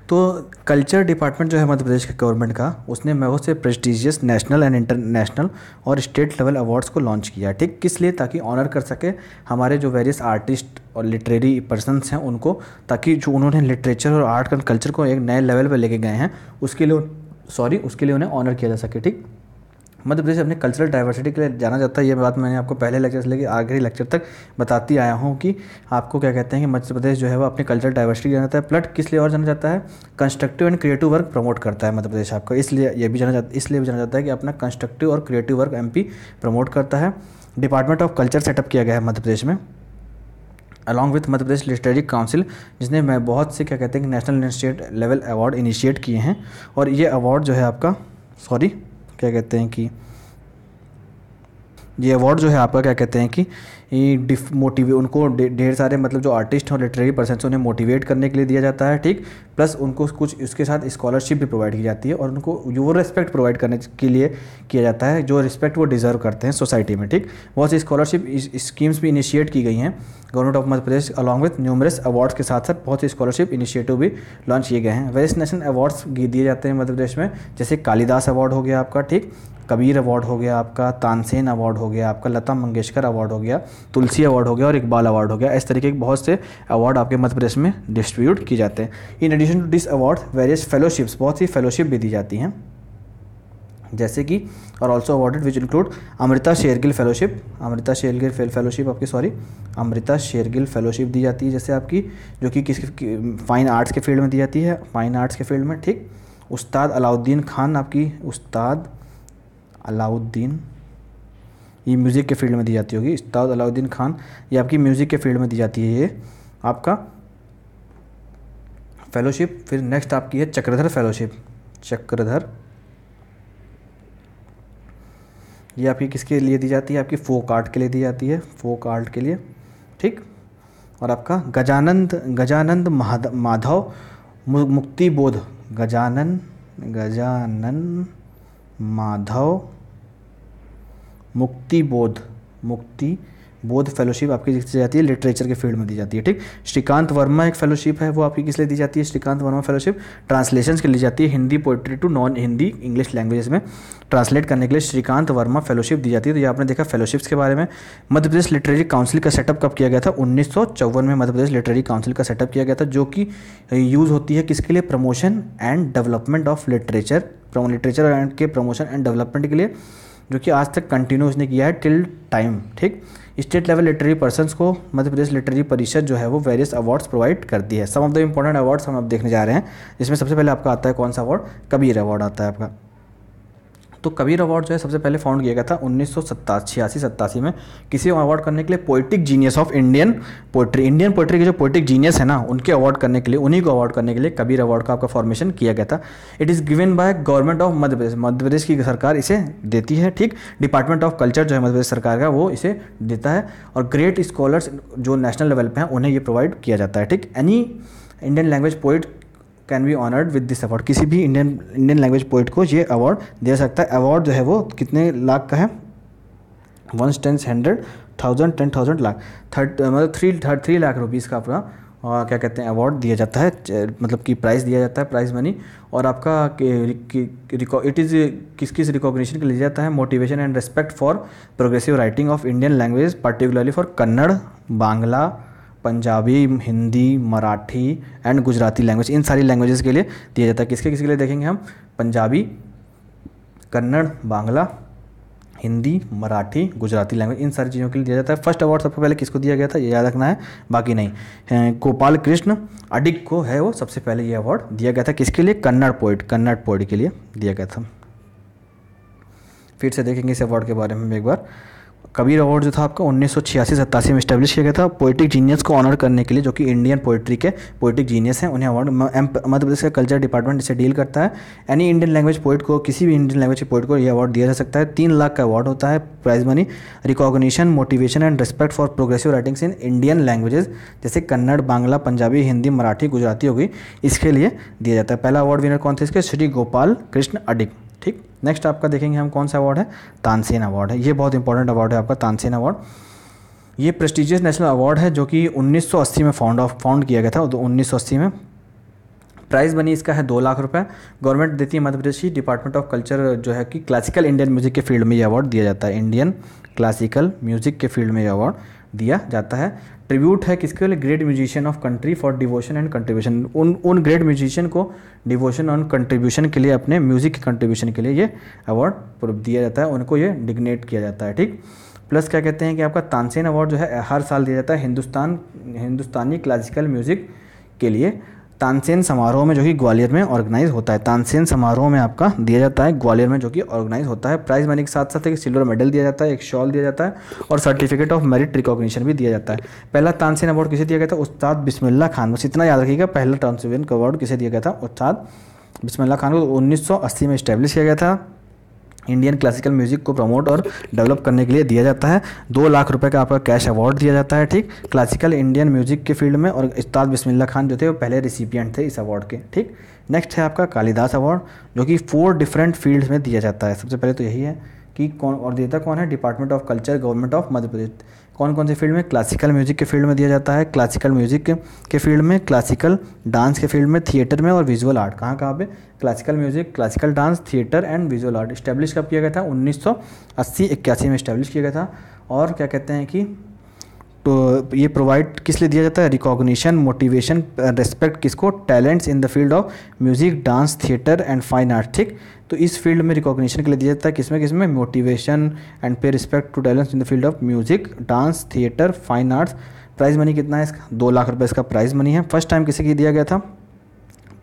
तो कल्चर डिपार्टमेंट जो है मध्य प्रदेश के गवर्नमेंट का, उसने बहुत से प्रेस्टिजियस नेशनल एंड इंटरनेशनल और स्टेट लेवल अवार्ड्स को लॉन्च किया, ठीक? किस लिए? ताकि ऑनर कर सके हमारे जो वेरियस आर्टिस्ट और लिटरेरी पर्सनस हैं उनको, ताकि जो उन्होंने लिटरेचर और आर्ट एंड कल्चर को एक नए लेवल पर लेके गए हैं, उसके लिए सॉरी उसके लिए उन्हें ऑनर किया जा सके, ठीक? मध्य प्रदेश अपने कल्चरल डाइवर्सिटी के लिए जाना जाता है। ये बात मैंने आपको पहले लेक्चर से लेकर आखिरी लेक्चर तक बताती आया हूँ कि आपको क्या कहते हैं कि मध्य प्रदेश जो है वो अपने कल्चरल डाइवर्सिटी जाना जाता है। प्लट किस लिए और जाना जाता है? Constructive and creative work promote करता है मध्य प्रदेश आपको। इसलिए ये भी जाना जाता, इसलिए भी जाना जाता है कि अपना कंस्ट्रक्टिव और क्रिएटिव वर्क एमपी प्रमोट करता है। डिपार्टमेंट ऑफ़ कल्चर सेटअप किया गया है मध्य प्रदेश में। Along with Madhya Pradesh literary council जिसने मैं बहुत से क्या कहते हैं कि नेशनल लेवल अवार्ड इनिशिएट किए हैं। और ये अवार्ड जो है आपका सॉरी क्या कहते हैं कि ये अवार्ड जो है आपका क्या कहते हैं कि डिफ मोटिवे उनको ढेर सारे मतलब जो आर्टिस्ट और लिटरेरी पर्सन उन्हें मोटिवेट करने के लिए दिया जाता है, ठीक? प्लस उनको कुछ उसके साथ स्कॉलरशिप भी प्रोवाइड की जाती है और उनको वो रिस्पेक्ट प्रोवाइड करने के लिए किया जाता है, जो रिस्पेक्ट वो डिज़र्व करते हैं सोसाइटी में, ठीक? बहुत सी स्कॉलरशिप स्कीम्स भी इनिशिएट की गई हैं। Government of Madhya Pradesh along with numerous awards के साथ साथ बहुत सी स्कॉलरशिप इनिशिएटिव भी लॉन्च किए गए हैं। वेस्ट नेशनल अवार्ड्स दिए जाते हैं मध्य प्रदेश में, जैसे कालिदास अवार्ड हो गया आपका, ठीक? कबीर अवार्ड हो गया आपका, तानसेन अवार्ड हो गया आपका, लता मंगेशकर अवार्ड हो गया, तुलसी अवार्ड हो गया और इकबाल अवार्ड हो गया। इस तरीके के बहुत से अवार्ड आपके मध्य प्रदेश में डिस्ट्रीब्यूट किए जाते हैं। In addition to this award various fellowships बहुत सी फेलोशिप भी दी जाती हैं। जैसे कि और also awarded which include Amrita Shergil fellowship Amrita Shergil fellowship आपकी सॉरी अमृता शेरगिल फेलोशिप दी जाती है जैसे आपकी, जो कि किस फाइन आर्ट्स के फ़ील्ड में दी जाती है। फाइन आर्ट्स के फ़ील्ड में, ठीक? उस्ताद अलाउद्दीन खान आपकी, उस्ताद अलाउद्दीन, ये म्यूज़िक के फ़ील्ड में दी जाती होगी। उस्ताद अलाउद्दीन खान, ये आपकी म्यूज़िक के फ़ील्ड में दी जाती है ये आपका फेलोशिप फिर नेक्स्ट आपकी है चक्रधर फेलोशिप चक्रधर ये आपकी किसके लिए दी जाती है? आपकी फोक आर्ट के लिए दी जाती है। फोक आर्ट के लिए। ठीक? और आपका गजानंद गजानंद माधव मुक्ति बोध गजानन गजानन, माधव मुक्ति बोध मुक्ति बोध फेलोशिप आपकी दी जाती है? लिटरेचर के फ़ील्ड में दी जाती है, ठीक? श्रीकांत वर्मा एक फेलोशिप है, वो आपकी किस लिए दी जाती है? श्रीकांत वर्मा फेलोशिप ट्रांसलेशन के लिए जाती है, Hindi poetry to non Hindi English languages में। ट्रांसलेट करने के लिए श्रीकांत वर्मा फेलोशिप दी जाती है तो ये आपने देखा फेलोशिप्स के बारे में। मध्य प्रदेश लिटरेरी काउंसिल का सेटअप कब किया गया था? उन्नीस सौ चौवन में मध्य प्रदेश लिटरेरी काउंसिल का सेटअप किया गया था, जो कि यूज़ होती है किसके लिए? Promotion and development of literature literature and के प्रमोशन एंड डेवलपमेंट के लिए, जो कि आज तक कंटिन्यू उसने किया है टिल टाइम ठीक? स्टेट लेवल लिटरेरी पर्सनस को मध्य प्रदेश लिटरेरी परिषद जो है वो वेरियस अवार्ड्स प्रोवाइड करती है। Some of the important awards हम आप देखने जा रहे हैं, जिसमें सबसे पहले आपका आता है कौन सा अवार्ड कबीर अवार्ड आता है आपका। तो कबीर अवार्ड जो है सबसे पहले फाउंड किया गया था उन्नीस सौ छियासी सत्तासी में। किसी अवार्ड करने के लिए? Poetic genius of Indian poetry Indian poetry के जो पोइटिक जीनियस है ना, उनके अवार्ड करने के लिए, उन्हीं को अवार्ड करने के लिए कबीर अवार्ड का आपका फॉर्मेशन किया गया था। It is given by government of Madhya Pradesh Madhya Pradesh की सरकार इसे देती है, ठीक? डिपार्टमेंट ऑफ़ कल्चर जो है मध्य प्रदेश सरकार का, वो इसे देता है। और ग्रेट स्कॉलर्स जो नेशनल लेवल पर हैं, उन्हें ये प्रोवाइड किया जाता है, ठीक? Any Indian language poet can be honoured with this award किसी भी इंडियन इंडियन लैंग्वेज पोइट को ये अवार्ड दे सकता है। अवार्ड जो है वो कितने लाख का है? One tens hundred thousand ten thousand lakh. Third मतलब three third three lakh rupees का अपना और क्या कहते हैं अवार्ड दिया जाता है। मतलब कि प्राइज़ दिया जाता है प्राइज़ मनी और आपका इट इज़ किस किस रिकॉग्निशन के लिए जाता है? Motivation and respect for progressive writing of Indian language particularly for Kannada Bangla Punjabi, Hindi, Marathi and Gujarati language इन सारी लैंग्वेजेस के लिए दिया जाता है। किसके किसके लिए देखेंगे हम? पंजाबी, कन्नड़, बांग्ला, हिंदी, मराठी, गुजराती लैंग्वेज इन सारी चीज़ों के लिए दिया जाता है। फ़र्स्ट अवार्ड सबसे पहले किसको दिया गया था? ये याद रखना है। बाकी नहीं। गोपाल कृष्ण अडिक को है वो, सबसे पहले ये अवार्ड दिया गया था। किसके लिए? कन्नड़ पोइट कन्नड़ पोइट के लिए दिया गया था। फिर से देखेंगे इस अवार्ड के बारे में एक बार। कबीर अवार्ड जो था आपका उन्नीस सौ छियासी सत्तासी में स्टैब्लिश किया गया था। पोइटिक जीनियस को ऑनर करने के लिए, जो कि इंडियन पोइट्री के पोइटिक जीनियस हैं, उन्हें अवार्ड मध्य प्रदेश का कल्चर डिपार्टमेंट इसे डील करता है। एनी इंडियन लैंग्वेज पोइट को, किसी भी इंडियन लैंग्वेज के पोइट को यह अवार्ड दिया जा सकता है। तीन लाख का अवार्ड होता है prize money recognition motivation and respect for progressive writings in Indian languages जैसे कन्नड़, बांग्ला, पंजाबी, हिंदी, मराठी, गुजराती हो गई। इसके लिए दिया जाता है। पहला अवार्ड विनर कौन थे इसके? श्री गोपाल कृष्ण अडिक ठीक? नेक्स्ट आपका देखेंगे हम कौन सा अवार्ड है? तानसेन अवार्ड है। ये बहुत इंपॉर्टेंट अवार्ड है आपका, तानसेन अवार्ड ये प्रेस्टिजियस नेशनल अवार्ड है जो कि 1980 में फाउंड ऑफ़ फाउंड किया गया था तो 1980 में। प्राइस बनी इसका है दो लाख रुपए। गवर्नमेंट देती है मध्य प्रदेश की डिपार्टमेंट ऑफ़ कल्चर जो है कि क्लासिकल इंडियन म्यूज़िक के फ़ील्ड में ये अवार्ड दिया जाता है। इंडियन क्लासिकल म्यूज़िक के फ़ील्ड में ये अवार्ड दिया जाता है। ट्रिब्यूट है किसके लिए? Great musician of country for devotion and contribution उन उन ग्रेट म्यूजिशियन को डिवोशन और कंट्रीब्यूशन के लिए, अपने म्यूज़िक के कंट्रीब्यूशन के लिए ये अवार्ड दिया जाता है। उनको ये डिग्नेट किया जाता है, ठीक? प्लस क्या कहते हैं कि आपका तानसेन अवार्ड जो है, हर साल दिया जाता है हिंदुस्तान, हिंदुस्तानी क्लासिकल म्यूज़िक के लिए। तानसेन समारोह में जो कि ग्वालियर में ऑर्गेनाइज होता है। तानसेन समारोह में आपका दिया जाता है ग्वालियर में जो कि ऑर्गेनाइज होता है। प्राइज मनी के साथ साथ एक सिल्वर मेडल दिया जाता है, एक शॉल दिया जाता है और सर्टिफिकेट ऑफ़ मेरिट रिकॉग्निशन भी दिया जाता है। पहला तानसेन अवार्ड किसे दिया गया था? उस्ताद बिस्मिल्ला खान। बस इतना याद रखिएगा, पहला तानसेन अवार्ड किसे दिया गया था? उस्ताद बिस्मिल्ला खान को उन्नीस सौ अस्सी में इस्टेब्लिश किया गया था। इंडियन क्लासिकल म्यूज़िक को प्रमोट और डेवलप करने के लिए दिया जाता है। दो लाख रुपए का आपका कैश अवार्ड दिया जाता है, ठीक? क्लासिकल इंडियन म्यूज़िक के फ़ील्ड में और उस्ताद बिस्मिल्ला खान जो थे, वो पहले रिसिपियंट थे इस अवार्ड के, ठीक? नेक्स्ट है आपका कालिदास अवार्ड जो कि फोर डिफरेंट फील्ड्स में दिया जाता है। सबसे पहले तो यही है कि कौन और देता कौन है? Department of culture government of Madhya Pradesh कौन कौन से फ़ील्ड में? क्लासिकल म्यूज़िक के फ़ील्ड में दिया जाता है। क्लासिकल म्यूज़िक के फ़ील्ड में क्लासिकल डांस के फ़ील्ड में थिएटर में और विजुअल आर्ट कहाँ कहाँ पे? Classical music classical dance theatre and visual art establish कब किया गया था? उन्नीस सौ में इस्टेब्लिश किया गया था। और क्या कहते हैं कि तो ये प्रोवाइड किस लिए दिया जाता है? रिकॉग्निशन मोटिवेशन रिस्पेक्ट किसको? Talents in the field of music dance theatre and fine art ठीक? तो इस फ़ील्ड में रिकॉग्निशन के लिए दिया जाता है किसमें किसमें? Motivation and pay respect to talents in the field of music dance theatre fine arts prize money कितना है इसका? दो लाख रुपये इसका प्राइज मनी है। फ़र्स्ट टाइम किसी की दिया गया था?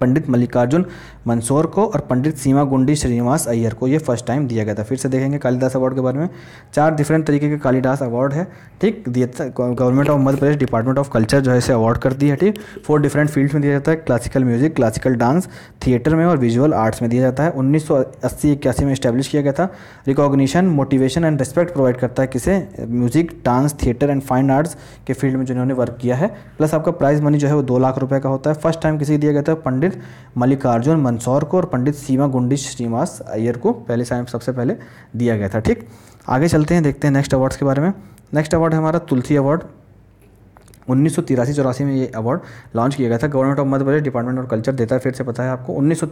पंडित मल्लिकार्जुन मंसूर को और पंडित सीमा गुंडी श्रीनिवास अय्यर को ये फ़र्स्ट टाइम दिया गया था। फिर से देखेंगे कालिदास अवार्ड के बारे में। चार डिफरेंट तरीके के कालिदास अवार्ड है। ठीक, दिया government of Madhya Pradesh department of culture जो है इसे अवार्ड करती है, ठीक। फोर डिफरेंट फील्ड्स में दिया जाता है। Classical music classical dance theatre में और विजुअल आर्ट्स में दिया जाता है। उन्नीस सौ में इस्टेब्लिश किया गया था। Recognition motivation and respect provide करता है किसे? Music dance theatre and fine arts के फ़ील्ड में जिन्होंने वर्क किया है। प्लस आपका प्राइज मनी जो है वो दो लाख रुपये का होता है। फ़र्स्ट टाइम किसी दिया गया था? पंडित पंडित मल्लिकार्जुन मंसौर को और पंडित सीमा गुंडी श्रीनिवास अय्यर को पहले सबसे पहले दिया गया था, ठीक? आगे चलते हैं, देखते हैं नेक्स्ट अवार्ड्स के बारे में। नेक्स्ट अवार्ड है हमारा तुलसी अवार्ड उन्नीस सौ में ये अवार्ड लॉन्च किया गया था। Government of Madhya Pradesh department of culture देता है, फिर से पता है आपको। उन्नीस सौ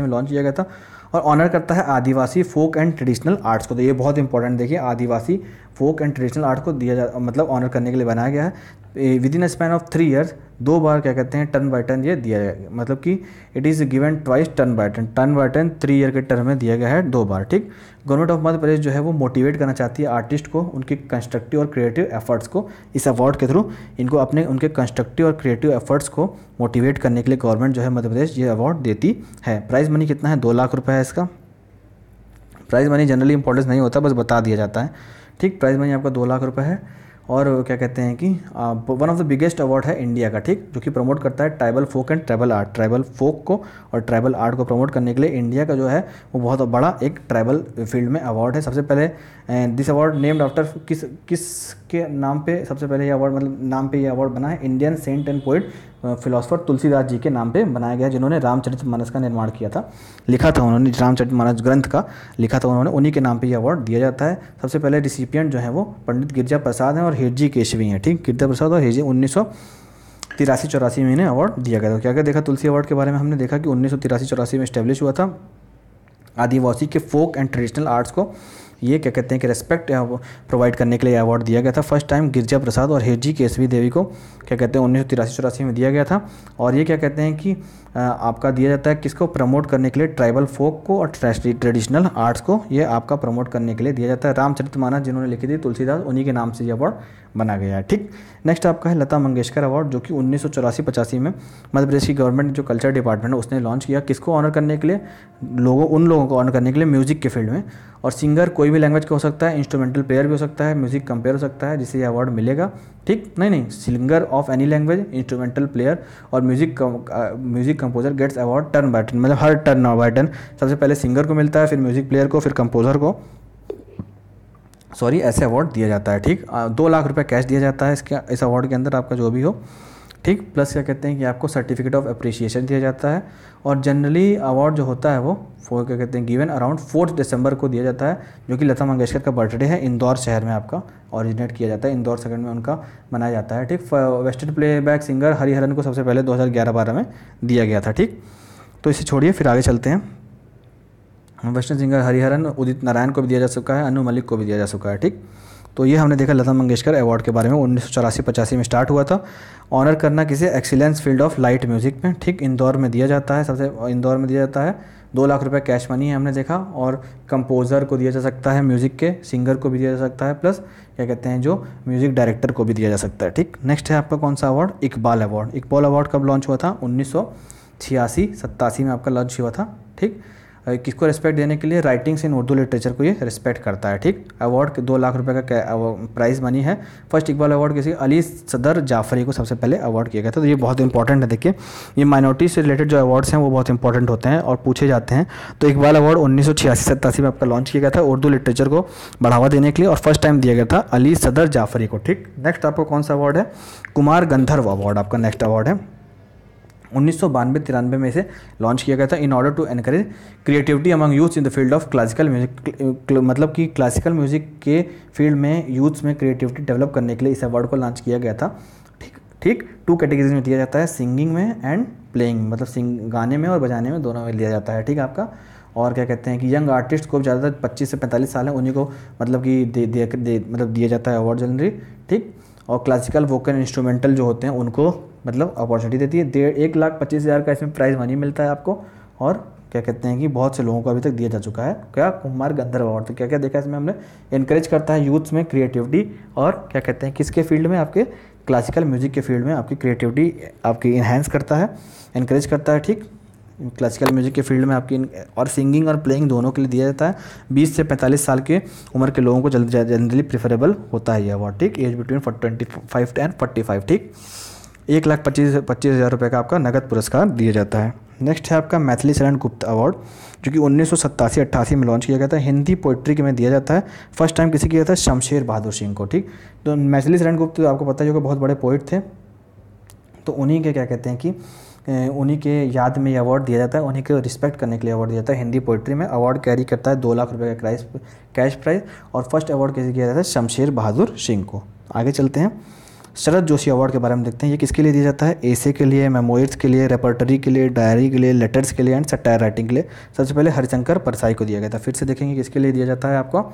में लॉन्च किया गया था और ऑनर करता है आदिवासी फोक एंड ट्रेडिशनल आर्ट्स को। तो ये बहुत इंपॉर्टेंट देखिए, आदिवासी फोक एंड ट्रेडिशनल आर्ट को दिया जा मतलब ऑनर करने के लिए बनाया गया है। Within a span of three years दो बार क्या कहते हैं टर्न बाय टर्न ये दिया गया मतलब कि it is given twice turn by turn turn by turn three year के टर्म में दिया गया है दो बार, ठीक? गवर्नमेंट ऑफ़ मध्य प्रदेश जो है वो मोटिवेट करना चाहती है आर्टिस्ट को, उनके कंस्ट्रक्टिव और क्रिएटिव एफर्ट्स को, इस अवार्ड के थ्रू इनको अपने, उनके कंस्ट्रक्टिव और क्रिएटिव एफर्ट्स को मोटिवेट करने के लिए गवर्नमेंट जो है मध्य प्रदेश ये अवार्ड देती है। प्राइज़ मनी कितना है? दो लाख रुपये है इसका। प्राइज़ मनी जनरली इंपॉर्टेंस नहीं होता, बस बता दिया जाता है। ठीक प्राइज़ मनी आपका दो लाख रुपये है और क्या कहते हैं कि one of the biggest award है इंडिया का, ठीक, जो कि प्रमोट करता है tribal folk and tribal art tribal folk को और ट्राइबल आर्ट को प्रमोट करने के लिए इंडिया का जो है, वो बहुत बड़ा एक ट्राइबल फ़ील्ड में अवार्ड है। सबसे पहले दिस अवार्ड नेम्ड आफ्टर किस किस के नाम पे सबसे पहले ये अवार्ड मतलब नाम पे ये अवार्ड बना है? Indian saint and poet philosopher Tulsidas ji के नाम पे बनाया गया, जिन्होंने रामचरित मानस का निर्माण किया था। लिखा था उन्होंने, रामचरित मानस ग्रंथ का लिखा था उन्होंने, उन्हीं के नाम पे ये अवार्ड दिया जाता है। सबसे पहले रिसिपियंट जो है वो पंडित गिरजा प्रसाद हैं और हिरजी केशवी हैं, ठीक? गिरजा प्रसाद और हिरजी उन्नीस तिरासी चौरासी में इन्हें अवार्ड दिया गया था। क्या क्या देखा तुलसी अवार्ड के बारे में? हमने देखा कि उन्नीस सौ तिरासी चौरासी में इस्टेब्लिश हुआ था आदिवासी के फोक एंड ट्रेडिशनल आर्ट्स को। ये क्या कहते हैं कि रेस्पेक्ट प्रोवाइड करने के लिए अवार्ड दिया गया था। फ़र्स्ट टाइम गिरजा प्रसाद और हेजी केसवी देवी को क्या कहते हैं उन्नीस सौ तिरासी चौरासी में दिया गया था। और ये क्या कहते हैं कि आपका दिया जाता है किसको? प्रमोट करने के लिए ट्राइबल फोक को और ट्रेडिशनल आर्ट्स को। ये आपका प्रमोट करने के लिए दिया जाता है। रामचरित मानस जिन्होंने लिखी थी तुलसीदास, उन्हीं के नाम से ये अवार्ड बना गया है। ठीक। नेक्स्ट आपका है लता मंगेशकर अवार्ड जो कि उन्नीस सौ में मध्य प्रदेश की गवर्नमेंट जो कल्चर डिपार्टमेंट है, उसने लॉन्च किया। किसको ऑनर करने के लिए? लोगों, उन लोगों को ऑनर करने के लिए म्यूज़िक के फ़ील्ड में। और सिंगर कोई भी लैंग्वेज का हो सकता है इंस्ट्रूमेंटल प्लेयर भी हो सकता है म्यूज़िक कंपेयर हो सकता है, जिसे ये अवार्ड मिलेगा। ठीक। नहीं नहीं singer of any language instrumental player और music music composer gets award turn by turn मतलब हर टर्न बाय टर्न सबसे पहले सिंगर को मिलता है, फिर म्यूज़िक प्लेयर को, फिर कंपोजर को। सॉरी ऐसे अवार्ड दिया जाता है, ठीक? दो लाख रुपये कैश दिया जाता है इसके, इस अवार्ड के अंदर आपका जो भी हो। ठीक? प्लस क्या कहते हैं कि आपको सर्टिफिकेट ऑफ़ अप्रिसिएशन दिया जाता है और जनरली अवार्ड जो होता है वो फोर क्या कहते हैं गिवन अराउंड फोर्थ दिसंबर को दिया जाता है, जो कि लता मंगेशकर का बर्थडे है, इंदौर शहर में आपका ऑरिजिनेट किया जाता है, इंदौर सेकंड में उनका मनाया जाता है, ठीक? वेस्टर्न प्लेबैक सिंगर हरिहरन को सबसे पहले दो हज़ार बारह में दिया गया था, ठीक? तो इसे छोड़िए, फिर आगे चलते हैं। वेस्टर्न सिंगर हरिहरन उदित नारायण को भी दिया जा चुका है अनु मलिक को भी दिया जा चुका है, ठीक? तो ये हमने देखा लता मंगेशकर अवार्ड के बारे में उन्नीस सौ चौरासी पचासी में स्टार्ट हुआ था। ऑनर करना किसी? Excellence field of light music में। ठीक, इंदौर में दिया जाता है, सबसे, इंदौर में दिया जाता है। दो लाख रुपए कैश मनी है हमने देखा, और कंपोज़र को दिया जा सकता है म्यूज़िक के सिंगर को भी दिया जा सकता है प्लस क्या कहते हैं जो म्यूज़िक डायरेक्टर को भी दिया जा सकता है। ठीक नेक्स्ट है आपका कौन सा award Iqbal award Iqbal award कब लॉन्च हुआ था? उन्नीस सौ छियासी, सत्तासी में आपका लॉन्च हुआ था। ठीक किसको रिस्पेक्ट देने के लिए राइटिंग्स इन उर्दू लिटरेचर को ये रिस्पेक्ट करता है, ठीक? अवार्ड दो लाख रुपए का प्राइज़ मनी है। फ़र्स्ट इकबाल अवार्ड किसी अली सदर जाफरी को सबसे पहले अवार्ड किया गया था तो ये बहुत इंपॉर्टेंट है, देखिए। ये माइनॉरिटी से रिलेटेड जो अवार्ड्स हैं, वो बहुत इंपॉर्टेंट होते हैं और पूछे जाते हैं। तो इकबाल अवार्ड उन्नीस सौ में आपका लॉन्च किया गया था उर्दू लिटरेचर को बढ़ावा देने के लिए और फ़र्स्ट टाइम दिया गया था अली सदर जाफरी को, ठीक? नेक्स्ट आपको कौन सा अवार्ड है? कुमार गंधर्व अवार्ड आपका नेक्स्ट अवार्ड है। उन्नीस सौ बानवे तिरानवे में इसे लॉन्च किया गया था in order to encourage creativity among youths in the field of classical music मतलब कि क्लासिकल म्यूज़िक के फ़ील्ड में यूथ्स में क्रिएटिविटी डेवलप करने के लिए इस अवार्ड को लॉन्च किया गया था। ठीक ठीक टू कैटेगरीज में दिया जाता है सिंगिंग में एंड प्लेइंग मतलब सिंग गाने में और बजाने में दोनों में दिया जाता है। ठीक आपका? और क्या कहते हैं कि यंग आर्टिस्ट को ज़्यादातर पच्चीस से पैंतालीस साल है उन्हीं को मतलब कि दे, दे, दे मतलब दिया जाता है अवार्ड जनरली ठीक? और क्लासिकल वोकल इंस्ट्रूमेंटल जो होते हैं, उनको मतलब अपॉर्चुनिटी देती है। डेढ़, एक लाख पच्चीस हज़ार का इसमें प्राइज़ मनी मिलता है आपको। और क्या कहते हैं कि बहुत से लोगों को अभी तक दिया जा चुका है। क्या? कुमार गंधर्व अवार्ड तो क्या क्या देखा इसमें हमने? इनक्रेज करता है यूथ्स में क्रिएटिविटी और क्या कहते हैं, किसके फ़ील्ड में? आपके क्लासिकल म्यूज़िक के फ़ील्ड में आपकी क्रिएटिविटी आपकी इन्हेंस करता है। इनक्रेज करता है, ठीक? क्लासिकल म्यूज़िक के फ़ील्ड में आपकी और सिंगिंग और प्लेइंग दोनों के लिए दिया जाता है। 20 से 45 साल के उम्र के लोगों को जल्दी जनरली प्रेफरेबल होता है ये अवार्ड ठीक? Age between twenty five and forty five ठीक? एक लाख पच्चीस पच्चीस हज़ार रुपये का आपका नगद पुरस्कार दिया जाता है। नेक्स्ट है आपका मैथिली शरण गुप्त अवार्ड जो कि उन्नीस सौ में लॉन्च किया गया था। हिंदी पोइट्री के में दिया जाता है। फ़र्स्ट टाइम किसी किया था? शमशेर बहादुर सिंह को, ठीक? तो मैथिली शरण गुप्त आपको पता है, जो कि बहुत बड़े पोइट थे। तो उन्हीं के क्या कहते हैं कि उन्हीं के याद में ये अवार्ड दिया जाता है, उन्हीं को रिस्पेक्ट करने के लिए अवार्ड दिया जाता है। हिंदी पोइट्री में अवार्ड कैरी करता है दो लाख रुपये का प्राइस कैश प्राइज और फ़र्स्ट अवार्ड कैसे किया जाता है? शमशेर बहादुर सिंह को। आगे चलते हैं। शरद जोशी अवार्ड के बारे में देखते हैं। ये किसके लिए दिया जाता है? एसे के लिए मेमोइड्स के लिए रेपर्टरी के लिए डायरी के लिए लेटर्स के लिए एंड सटायर राइटिंग के लिए। सबसे पहले हरिशंकर परसाई को दिया गया था। फिर से देखेंगे किसके लिए दिया जाता है आपको?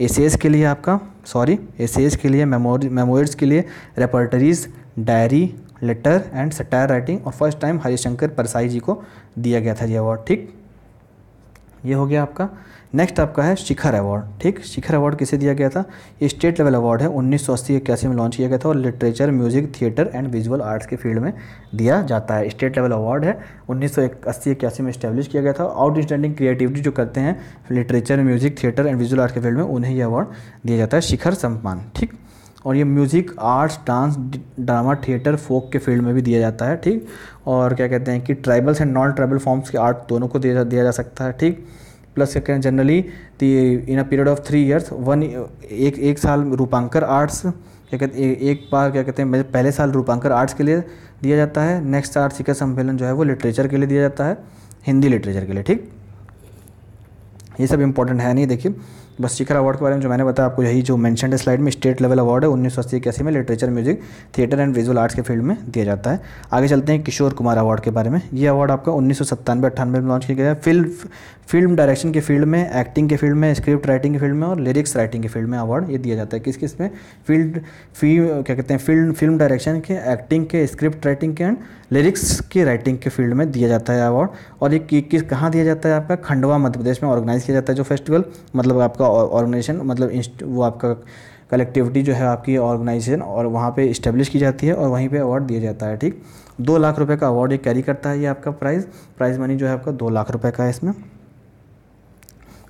एसेस के लिए आपका सॉरी एसेस के लिए मेमोइड्स के लिए repertories diary letter and satire writing और फ़र्स्ट टाइम हरिशंकर परसाई जी को दिया गया था ये अवार्ड ठीक? ये हो गया आपका। नेक्स्ट आपका है शिखर अवार्ड ठीक? शिखर अवार्ड किसे दिया गया था? ये स्टेट लेवल अवार्ड है, उन्नीस सौ में लॉन्च किया गया था और literature music theatre and visual arts के फ़ील्ड में दिया जाता है। स्टेट लेवल अवार्ड है, उन्नीस सौ में इस्टेब्लिश किया गया था। आउट स्टैंडिंग क्रिएटिविटी जो करते हैं literature music theatre and visual art के फ़ील्ड में, उन्हें यह अवार्ड दिया जाता है शिखर सम्मान ठीक? और ये music arts dance drama theatre folk के फ़ील्ड में भी दिया जाता है, ठीक? और क्या कहते हैं कि tribals and non tribal forms के आर्ट दोनों को दिया दिया जा सकता है, ठीक? प्लस क्या कहते हैं generally in a period of three years one एक एक साल रूपांकर आर्ट्स क्या कहते हैं एक बार क्या कहते हैं, पहले साल रूपांकर आर्ट्स के लिए दिया जाता है। नेक्स्ट आर्ट शिखर सम्मेलन जो है वो लिटरेचर के लिए दिया जाता है, हिंदी लिटरेचर के लिए, ठीक? ये सब इंपॉर्टेंट है नहीं, देखिए। बस शिखर अवार्ड के बारे में जो मैंने बताया आपको, यही जो मैंशन है स्लाइड में स्टेट लेवल अवार्ड है, उन्नीस सौ अस्सी इक्यासी में literature music theatre and visual arts के फ़ील्ड में दिया जाता है। आगे चलते हैं किशोर कुमार अवार्ड के बारे में। ये अवार्ड आपका उन्नीस सौ सत्तानवे अट्ठानवे में लॉन्च किया गया फ़िल्म फ़िल्म डायरेक्शन के फ़ील्ड में एक्टिंग के फ़ील्ड में स्क्रिप्ट राइटिंग के फ़ील्ड में और लिरिक्स राइटिंग के फ़ील्ड में अवार्ड ये दिया जाता है। किस किसमें? फ़ील्ड फ़ी क्या कहते हैं? फ़िल्म फ़िल्म डायरेक्शन के एक्टिंग के स्क्रिप्ट राइटिंग के एंड लिरिक्स के राइटिंग के फ़ील्ड में दिया जाता है अवार्ड और ये किस, कहाँ दिया जाता है आपका? खंडवा मध्य प्रदेश में ऑर्गेनाइज किया जाता है जो फेस्टिवल मतलब आपका ऑर्गेनाइजेशन मतलब वो आपका कलेक्टिविटी जो है आपकी ऑर्गेनाइजेशन और वहाँ पे इस्टेब्लिश की जाती है और वहीं पे अवार्ड दिया जाता है, ठीक? दो लाख रुपए का अवार्ड ये कैरी करता है ये आपका प्राइज़ प्राइज़ मनी जो है आपका दो लाख रुपए का है इसमें।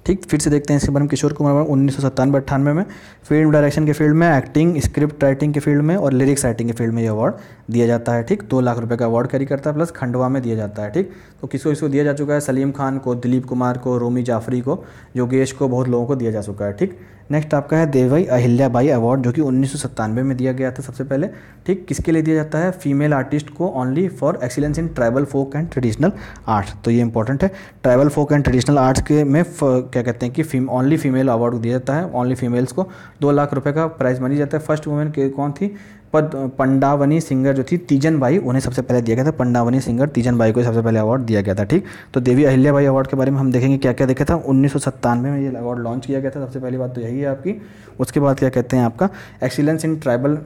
ठीक, फिर से देखते हैं इसके बारे में किशोर कुमार उन्नीस सौ सत्तानवे अट्ठानवे में फ़िल्म डायरेक्शन के फ़ील्ड में एक्टिंग स्क्रिप्ट राइटिंग के फ़ील्ड में और लिरिक्स राइटिंग के फ़ील्ड में ये अवार्ड दिया जाता है, ठीक? दो लाख रुपये का अवार्ड कैरी करता है प्लस खंडवा में दिया जाता है, ठीक? तो किसको इसको दिया जा चुका है? सलीम खान को, दिलीप कुमार को, रोमी जाफरी को, योगेश को, बहुत लोगों को दिया जा चुका है, ठीक? नेक्स्ट आपका है देवभाई अहिल्या बाई अवार्ड जो कि उन्नीस सौ सत्तानवे में दिया गया था सबसे पहले। ठीक, किसके लिए दिया जाता है? फीमेल आर्टिस्ट को only for excellence in tribal folk and traditional art तो ये इंपॉर्टेंट है। Tribal folk and traditional arts के में क्या कहते हैं कि ओनली फीमेल अवार्ड दिया जाता है। ओनली फीमेल्स को दो लाख रुपये का प्राइज़ मनी जाता है। फ़र्स्ट वुमेन के कौन थी? पद, पंडावनी सिंगर जो थी, तीजन बाई उन्हें सबसे पहले दिया गया था। पंडावनी सिंगर तीजन बाई को सबसे पहले अवार्ड दिया गया था, ठीक? तो देवी अहिल्या बाई अवार्ड के बारे में हम देखेंगे क्या क्या देखा था। उन्नीस सौ सत्तानवे में ये अवार्ड लॉन्च किया गया था, सबसे पहली बात तो यही है आपकी। उसके बाद क्या कहते हैं आपका? Excellence in tribal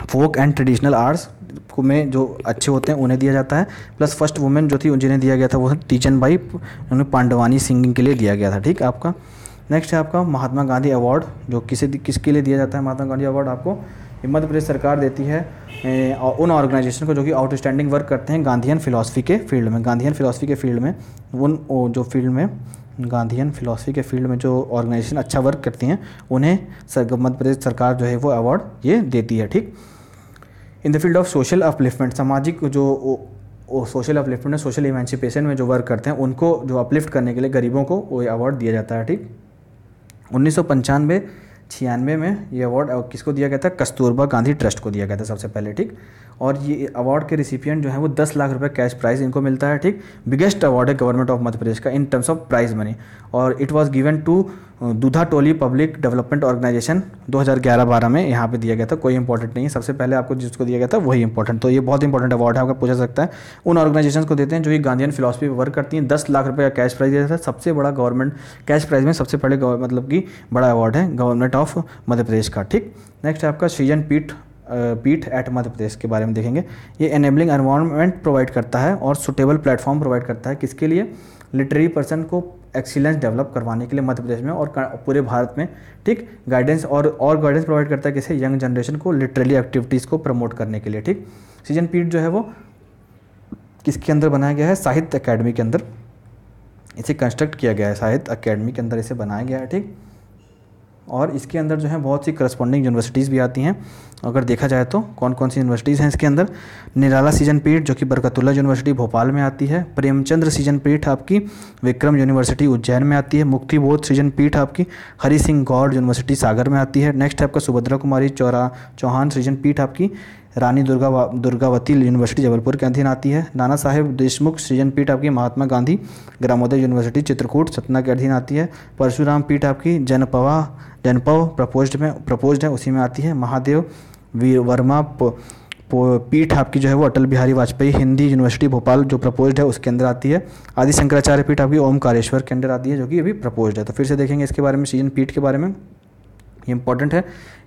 folk and traditional arts में जो अच्छे होते हैं, उन्हें दिया जाता है। प्लस फ़र्स्ट वुमेन जो थी, जिन्हें दिया गया था, वो तीजन बाई उन्हें पांडवानी सिंगिंग के लिए दिया गया था, ठीक आपका? नेक्स्ट है आपका महात्मा गांधी अवार्ड जो किसे, किसके लिए दिया जाता है महात्मा गांधी अवार्ड आपको? मध्य प्रदेश सरकार देती है उन ऑर्गेनाइजेशन को जो कि आउटस्टैंडिंग वर्क करते हैं गांधीयन फिलासफी के फ़ील्ड में। गांधीयन फिलासफी के फ़ील्ड में, उन जो फ़ील्ड में गांधीयन फिलासफी के फ़ील्ड में जो ऑर्गेनाइजेशन अच्छा वर्क करती हैं, उन्हें मध्य प्रदेश सरकार जो है वो अवार्ड ये देती है, ठीक? In the field of social upliftment सामाजिक जो सोशल अपलिफ्टमेंट सोशल इमेंसिपेशन में जो वर्क करते हैं, उनको जो अपलिफ्ट करने के लिए गरीबों को वो अवार्ड दिया जाता है, ठीक? उन्नीस सौ पंचानवे छियानवे में ये अवार्ड किसको दिया गया था? कस्तूरबा गांधी ट्रस्ट को दिया गया था सबसे पहले, ठीक? और ये अवार्ड के रिसिपियंट जो है वो दस लाख रुपए कैश प्राइज इनको मिलता है, ठीक? बिगेस्ट अवार्ड है गवर्नमेंट ऑफ़ मध्य प्रदेश का in terms of prize money और it was given to Dudha Toli public development organisation 2011-12 में यहाँ पे दिया गया था, कोई इंपॉर्टेंट नहीं है। सबसे पहले आपको जिसको दिया गया था वही इंपॉर्टेंट तो ये बहुत इंपॉर्टेंट अवार्ड है, आपका पूछा सकता है। उन ऑर्गेनाइजेशन को देते हैं जो कि गांधीन फिलोसफी वर्क करती हैं। दस लाख रुपये का कैश प्राइज दिया था। सबसे बड़ा गवर्नमेंट कैश प्राइज में सबसे पहले मतलब कि बड़ा अवार्ड है गवर्नमेंट ऑफ़ मध्य प्रदेश का, ठीक? नेक्स्ट आपका सृजन पीठ पीठ एट मध्य प्रदेश के बारे में देखेंगे। ये एनेबलिंग एनवायरनमेंट प्रोवाइड करता है और सुटेबल प्लेटफॉर्म प्रोवाइड करता है किसके लिए? लिटरेरी पर्सन को एक्सीलेंस डेवलप करवाने के लिए मध्य प्रदेश में और पूरे भारत में, ठीक? गाइडेंस और और गाइडेंस प्रोवाइड करता है किसे? यंग जनरेशन को लिटरली एक्टिविटीज़ को प्रमोट करने के लिए, ठीक? सीज़न पीठ जो है वो किसके अंदर बनाया गया है? साहित्य अकेडमी के अंदर। इसे कंस्ट्रक्ट किया गया है, साहित्य अकेडमी के अंदर इसे बनाया गया है, ठीक? और इसके अंदर जो है बहुत सी करस्पॉन्डिंग यूनिवर्सिटीज़ भी आती हैं। अगर देखा जाए तो कौन कौन सी यूनिवर्सिटीज़ हैं इसके अंदर? निराला सीज़न पीठ, जो कि बरकतुल्ला यूनिवर्सिटी भोपाल में आती है। प्रेमचंद्र सीज़न पीठ आपकी विक्रम यूनिवर्सिटी उज्जैन में आती है। मुक्तिबोध सीज़न पीठ आपकी हरी सिंह गौड़ यूनिवर्सिटी सागर में आती है। नेक्स्ट आपका सुभद्रा कुमारी चौरा चौहान सीज़न पीठ आपकी रानी दुर्गा दुर्गावती यूनिवर्सिटी जबलपुर के अधीन आती है। नाना साहेब देशमुख, सृजन पीठ आपकी महात्मा गांधी ग्रामोदय यूनिवर्सिटी चित्रकूट, सतना के अधीन आती है। परशुराम पीठ आपकी जनपवा, जनपव प्रपोज्ड में प्रपोज्ड है, उसी में आती है। महादेव वीर वर्मा पीठ आपकी जो है वो अटल बिहारी वाजपेयी हिंदी यूनिवर्सिटी भोपाल, जो प्रपोज्ड है, उसके अंदर आती है। आदि शंकराचार्य पीठ आपकी ओमकारेश्वर के अंदर आती है, जो कि अभी प्रपोज्ड है। तो फिर से देखेंगे इसके बारे में, सीज़न पीठ के बारे में। ये इंपॉर्टेंट है।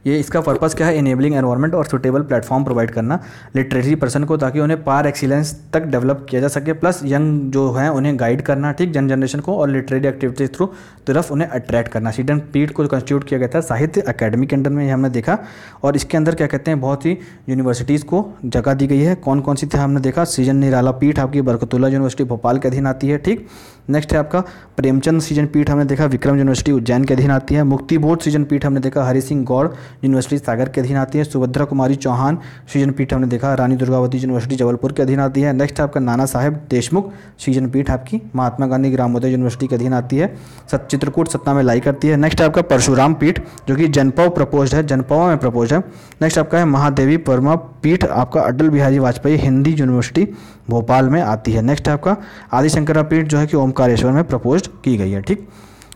ये इसका पर्पस क्या है? इनेबलिंग एनवायरनमेंट और सुटेबल प्लेटफॉर्म प्रोवाइड करना। लिटरेरी पर्सन को ताकि उन्हें पार एक्सीलेंस तक डेवलप किया जा सके। प्लस यंग जो है, उन्हें गाइड करना, ठीक? जन जनरेशन को और लिटरेरी एक्टिविटीज़ थ्रू तरफ़ उन्हें अट्रैक्ट करना। सीडन पीट को कंस्टिट्यूट किया गया था साहित्य अकेडमी के अंडर में हमने देखा। और इसके अंदर क्या कहते हैं? बहुत ही यूनिवर्सिटीज़ को जगह दी गई है। कौन कौन सी थी हमने देखा? सीज़न निराला पीठ आपकी बरकतुल्ला यूनिवर्सिटी भोपाल के अधीन आती है, ठीक? नेक्स्ट है आपका प्रेमचंद सीज़न पीठ हमने देखा। विक्रम यूनिवर्सिटी उज्जैन के अधीन आती है। मुक्ति बोर्ड सीज़न पीठ हमने देखा। हरि सिंह गौड़ यूनिवर्सिटी सागर के अधीन आती है। सुभद्रा कुमारी चौहान, सीज़न पीठ हमने देखा। रानी दुर्गावती यूनिवर्सिटी जबलपुर के अधीन आती है। नेक्स्ट आपका नाना साहेब देशमुख, सीज़न पीठ आपकी महात्मा गांधी ग्रामोदय यूनिवर्सिटी के अधीन आती है। चित्रकूट सत्ता में लाई करती है। नेक्स्ट आपका परशुराम पीठ, जो कि जनपव प्रपोज है। जनपव में प्रपोज है। नेक्स्ट आपका है महादेवी परमा पीठ, आपका अटल बिहारी वाजपेयी हिंदी यूनिवर्सिटी भोपाल में आती है। नेक्स्ट आपका आदिशंकरा पीठ, जो है कि ओमकारेश्वर में प्रपोज की गई है। ठीक?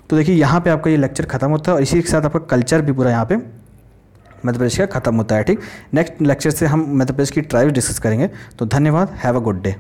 तो देखिए, यहाँ पे आपका ये लेक्चर खत्म होता है और इसी के साथ आपका कल्चर भी पूरा यहाँ पे मध्य प्रदेश का खत्म होता है, ठीक? नेक्स्ट लेक्चर से हम मध्य प्रदेश की ट्राइव डिस्कस करेंगे। तो धन्यवाद हैव अ गुड डे